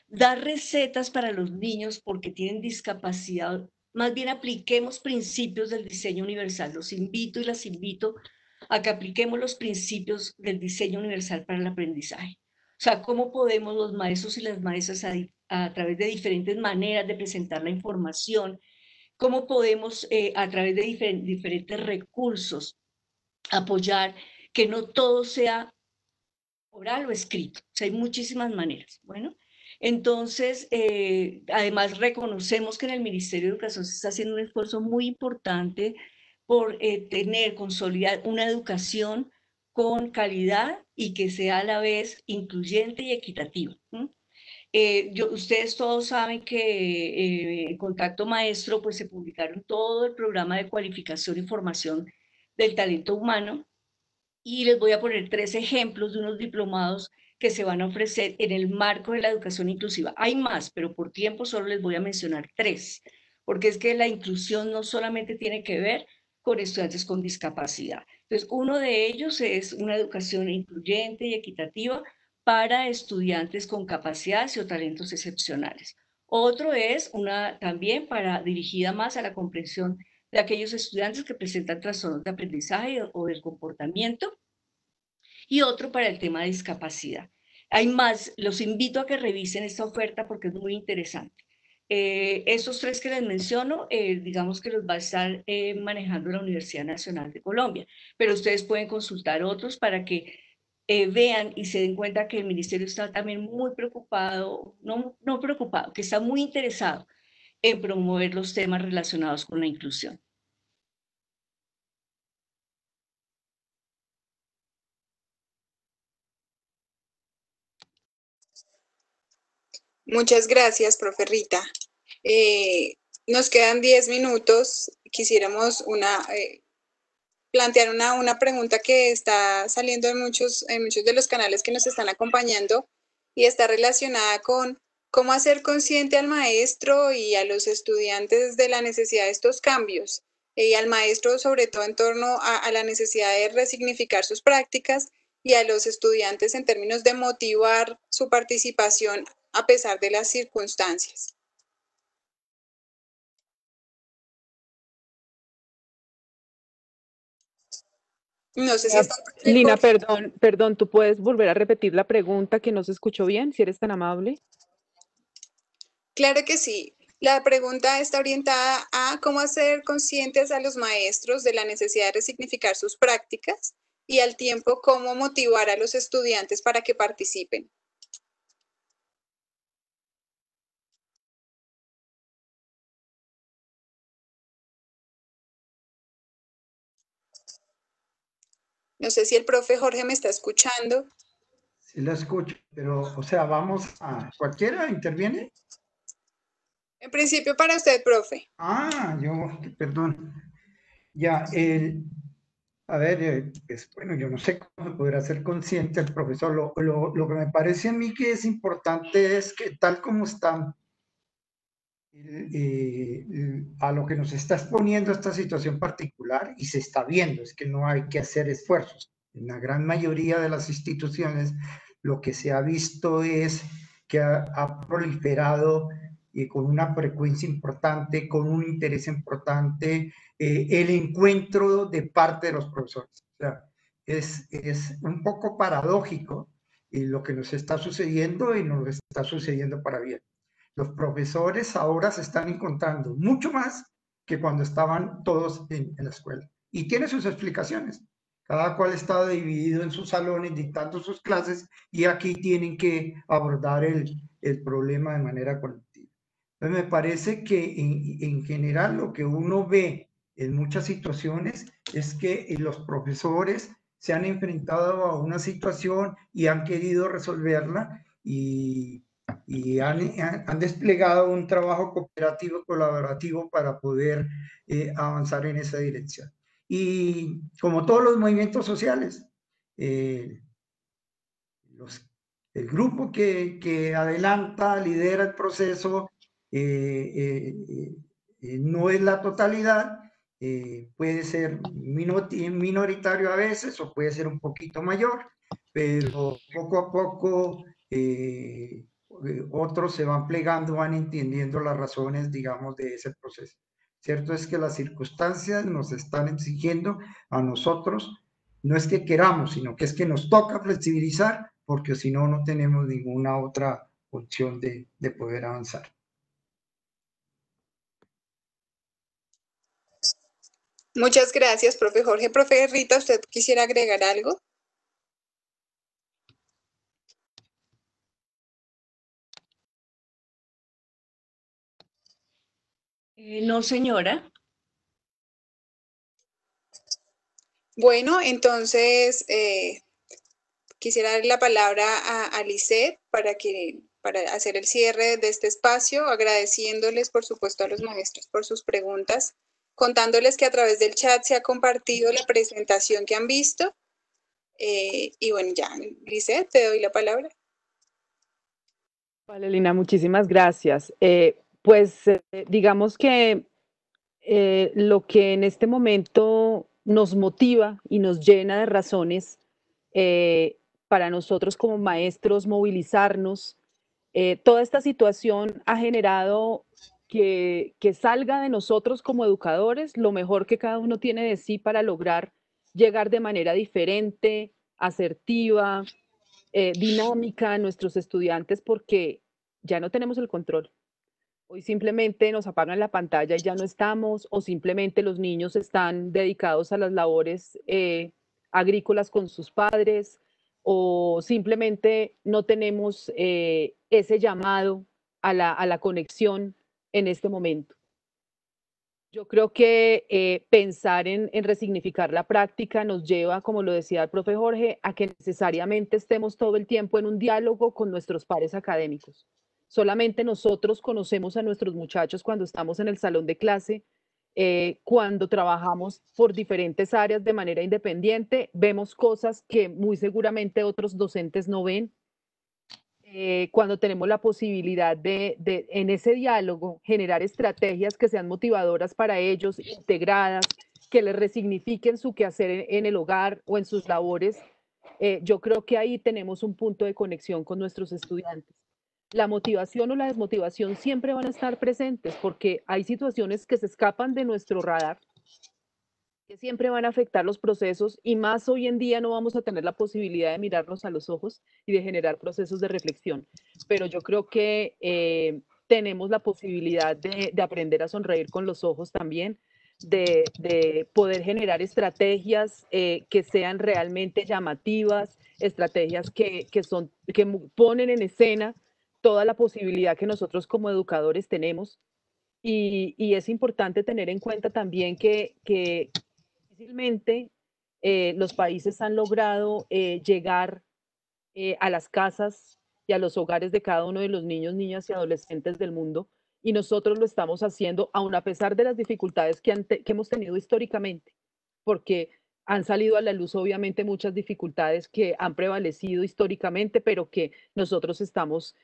Dar recetas para los niños porque tienen discapacidad, más bien apliquemos principios del diseño universal. Los invito y las invito a que apliquemos los principios del diseño universal para el aprendizaje. O sea, cómo podemos los maestros y las maestras a, través de diferentes maneras de presentar la información, cómo podemos eh, a través de diferentes recursos apoyar que no todo sea oral o escrito. O sea, hay muchísimas maneras. Bueno, entonces, eh, además reconocemos que en el Ministerio de Educación se está haciendo un esfuerzo muy importante por eh, tener, consolidar una educación con calidad y que sea a la vez incluyente y equitativa. Eh, yo, ustedes todos saben que en Contacto Maestro pues se publicaron todo el programa de cualificación y formación del talento humano y les voy a poner tres ejemplos de unos diplomados que se van a ofrecer en el marco de la educación inclusiva. Hay más, pero por tiempo solo les voy a mencionar tres, porque es que la inclusión no solamente tiene que ver con estudiantes con discapacidad. Entonces, uno de ellos es una educación incluyente y equitativa para estudiantes con capacidades o talentos excepcionales. Otro es una también para dirigida más a la comprensión de aquellos estudiantes que presentan trastornos de aprendizaje o del comportamiento y otro para el tema de discapacidad. Hay más, los invito a que revisen esta oferta porque es muy interesante. Eh, esos tres que les menciono, eh, digamos que los va a estar eh, manejando la Universidad Nacional de Colombia, pero ustedes pueden consultar otros para que vean y se den cuenta que el ministerio está también muy preocupado, no preocupado, que está muy interesado en promover los temas relacionados con la inclusión. Muchas gracias, profe Rita. Eh, nos quedan 10 minutos. Quisiéramos eh, plantear una, una, pregunta que está saliendo en muchos, en muchos de los canales que nos están acompañando y está relacionada con cómo hacer consciente al maestro y a los estudiantes de la necesidad de estos cambios y al maestro sobre todo en torno a la necesidad de resignificar sus prácticas y a los estudiantes en términos de motivar su participación a pesar de las circunstancias. No sé si. Lina, perdón, perdón, ¿tú puedes volver a repetir la pregunta que no se escuchó bien, si eres tan amable? Claro que sí. La pregunta está orientada a cómo hacer conscientes a los maestros de la necesidad de resignificar sus prácticas y al tiempo cómo motivar a los estudiantes para que participen. No sé si el profe Jorge me está escuchando. Sí, la escucho, pero, o sea, vamos a... ¿Cualquiera interviene? En principio para usted, profe. Ah, yo, perdón. Ya, el, a ver, eh, pues, bueno, yo no sé cómo poder hacer consciente el profesor. Lo, lo, lo, que me parece a mí que es importante es que tal como están eh, a lo que nos está exponiendo esta situación particular y se está viendo, es que no hay que hacer esfuerzos. En la gran mayoría de las instituciones lo que se ha visto es que ha, proliferado eh, con una frecuencia importante, con un interés importante, eh, el encuentro de parte de los profesores. Es, es un poco paradójico lo que nos está sucediendo y nos está sucediendo para bien los profesores ahora se están encontrando mucho más que cuando estaban todos en, la escuela. Y tiene sus explicaciones. Cada cual está dividido en sus salones dictando sus clases y aquí tienen que abordar el, el problema de manera colectiva. Entonces me parece que en, en general lo que uno ve en muchas situaciones es que los profesores se han enfrentado a una situación y han querido resolverla y y han, desplegado un trabajo cooperativo, colaborativo para poder eh, avanzar en esa dirección. Y como todos los movimientos sociales, eh, el grupo que, que, adelanta, lidera el proceso, eh, no es la totalidad, puede ser minoritario a veces o puede ser un poquito mayor, pero poco a poco eh, otros se van plegando, van entendiendo las razones, digamos, de ese proceso. Cierto es que las circunstancias nos están exigiendo a nosotros, no es que queramos, sino que es que nos toca flexibilizar, porque si no, no tenemos ninguna otra opción de, de poder avanzar. Muchas gracias, profe Jorge. Profe Rita, ¿usted quisiera agregar algo? Eh, no, señora. Bueno, entonces eh, quisiera dar la palabra a, a para, que, para hacer el cierre de este espacio, agradeciéndoles, por supuesto, a los maestros por sus preguntas contándoles que a través del chat se ha compartido la presentación que han visto. Eh, y bueno, ya, Lizeth, te doy la palabra. Vale, Lina, muchísimas gracias. Eh, pues eh, digamos que lo que en este momento nos motiva y nos llena de razones para nosotros como maestros movilizarnos, toda esta situación ha generado que, salga de nosotros como educadores lo mejor que cada uno tiene de sí para lograr llegar de manera diferente, asertiva, eh, dinámica a nuestros estudiantes porque ya no tenemos el control. Hoy simplemente nos apagan la pantalla y ya no estamos, o simplemente los niños están dedicados a las labores eh, agrícolas con sus padres, o simplemente no tenemos eh, ese llamado a la, a la conexión en este momento. Yo creo que eh, pensar en, resignificar la práctica nos lleva, como lo decía el profe Jorge, a que necesariamente estemos todo el tiempo en un diálogo con nuestros pares académicos. Solamente nosotros conocemos a nuestros muchachos cuando estamos en el salón de clase, eh, cuando trabajamos por diferentes áreas de manera independiente, vemos cosas que muy seguramente otros docentes no ven eh, cuando tenemos la posibilidad de, en ese diálogo, generar estrategias que sean motivadoras para ellos, integradas, que les resignifiquen su quehacer en, el hogar o en sus labores, eh, yo creo que ahí tenemos un punto de conexión con nuestros estudiantes. La motivación o la desmotivación siempre van a estar presentes porque hay situaciones que se escapan de nuestro radar que siempre van a afectar los procesos y más hoy en día no vamos a tener la posibilidad de mirarnos a los ojos y de generar procesos de reflexión. Pero yo creo que eh, tenemos la posibilidad de, aprender a sonreír con los ojos también, de, poder generar estrategias eh, que sean realmente llamativas, estrategias que, son, que ponen en escena toda la posibilidad que nosotros como educadores tenemos. Y, es importante tener en cuenta también que, que, difícilmente eh, los países han logrado eh, llegar eh, a las casas y a los hogares de cada uno de los niños, niñas y adolescentes del mundo. Y nosotros lo estamos haciendo, aun a pesar de las dificultades que, que hemos tenido históricamente, porque han salido a la luz obviamente muchas dificultades que han prevalecido históricamente, pero que nosotros estamos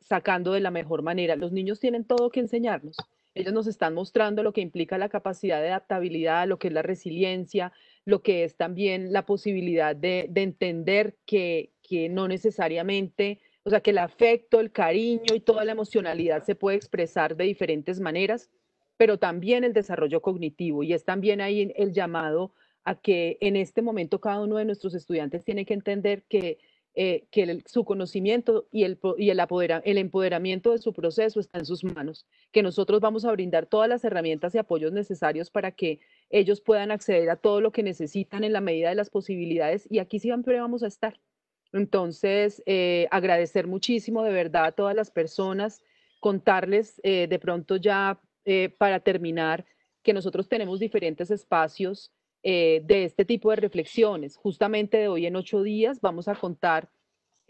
sacando de la mejor manera. Los niños tienen todo que enseñarnos ellos nos están mostrando lo que implica la capacidad de adaptabilidad, lo que es la resiliencia, lo que es también la posibilidad de, entender que, no necesariamente, o sea, que el afecto, el cariño y toda la emocionalidad se puede expresar de diferentes maneras, pero también el desarrollo cognitivo y es también ahí el llamado a que en este momento cada uno de nuestros estudiantes tiene que entender que eh, que su conocimiento y, el, y el, el empoderamiento de su proceso está en sus manos, que nosotros vamos a brindar todas las herramientas y apoyos necesarios para que ellos puedan acceder a todo lo que necesitan en la medida de las posibilidades y aquí siempre vamos a estar. Entonces, eh, agradecer muchísimo de verdad a todas las personas, contarles eh, de pronto ya para terminar que nosotros tenemos diferentes espacios eh, de este tipo de reflexiones. Justamente de hoy en ocho días vamos a contar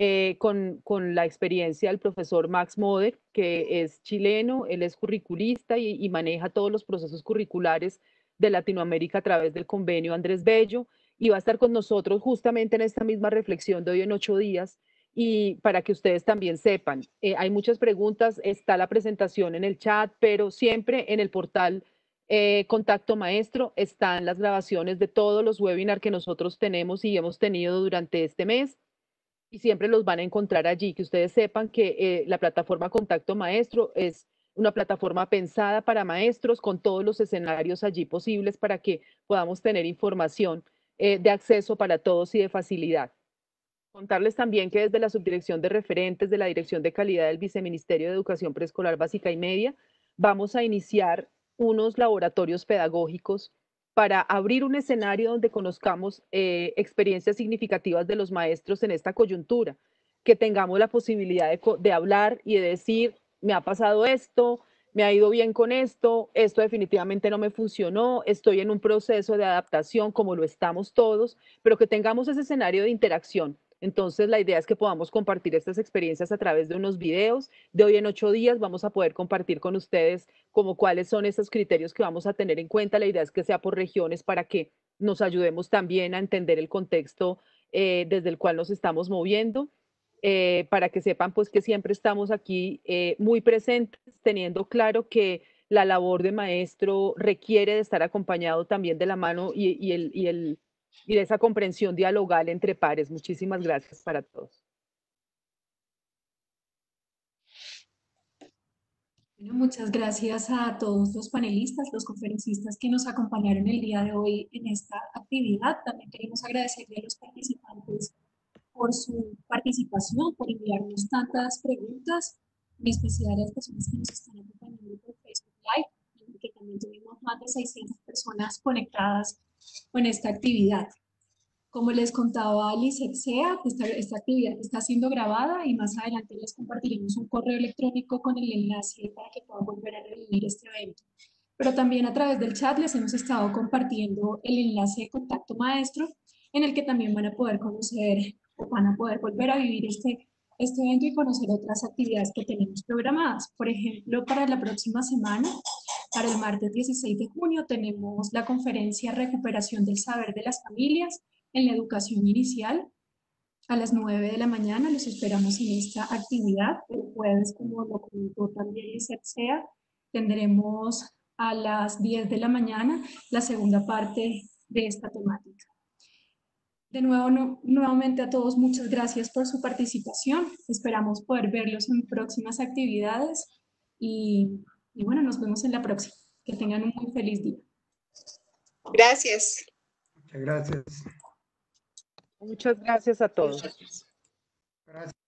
eh, con, la experiencia del profesor Max Moder, que es chileno, él es curriculista y, maneja todos los procesos curriculares de Latinoamérica a través del convenio Andrés Bello, y va a estar con nosotros justamente en esta misma reflexión de hoy en ocho días. Y para que ustedes también sepan, eh, hay muchas preguntas, está la presentación en el chat, pero siempre en el portal eh, Contacto Maestro están las grabaciones de todos los webinars que nosotros tenemos y hemos tenido durante este mes y siempre los van a encontrar allí. Que ustedes sepan que eh, la plataforma Contacto Maestro es una plataforma pensada para maestros con todos los escenarios allí posibles para que podamos tener información eh, de acceso para todos y de facilidad. Contarles también que desde la Subdirección de Referentes de la Dirección de Calidad del Viceministerio de Educación Preescolar Básica y Media, vamos a iniciar unos laboratorios pedagógicos para abrir un escenario donde conozcamos eh, experiencias significativas de los maestros en esta coyuntura, que tengamos la posibilidad de, de hablar y de decir, me ha pasado esto, me ha ido bien con esto, esto definitivamente no me funcionó, estoy en un proceso de adaptación como lo estamos todos, pero que tengamos ese escenario de interacción. Entonces, la idea es que podamos compartir estas experiencias a través de unos videos. De hoy en ocho días vamos a poder compartir con ustedes como cuáles son esos criterios que vamos a tener en cuenta. La idea es que sea por regiones para que nos ayudemos también a entender el contexto eh, desde el cual nos estamos moviendo. Eh, para que sepan pues que siempre estamos aquí eh, muy presentes, teniendo claro que la labor de maestro requiere de estar acompañado también de la mano y, el, y, el, y de esa comprensión dialogal entre pares. Muchísimas gracias para todos. muchas gracias a todos los panelistas, los conferencistas que nos acompañaron el día de hoy en esta actividad. También queremos agradecerle a los participantes por su participación, por enviarnos tantas preguntas, en especial a las personas que nos están acompañando por Facebook Live, que también tuvimos más de 600 personas conectadas con esta actividad. Como les contaba Alice Sea, esta, esta actividad está siendo grabada y más adelante les compartiremos un correo electrónico con el enlace para que puedan volver a revivir este evento. Pero también a través del chat les hemos estado compartiendo el enlace de contacto maestro en el que también van a poder conocer van a poder volver a vivir este, este evento y conocer otras actividades que tenemos programadas. Por ejemplo, para la próxima semana, para el martes 16 de junio, tenemos la conferencia Recuperación del Saber de las Familias en la Educación Inicial. A las 9 de la mañana los esperamos en esta actividad. El jueves, como lo comentó también SEA, tendremos a las 10 de la mañana la segunda parte de esta temática. De nuevo, nuevamente a todos, muchas gracias por su participación. Esperamos poder verlos en próximas actividades y, y bueno, nos vemos en la próxima. Que tengan un muy feliz día. Gracias. Muchas gracias. Muchas gracias a todos. Gracias.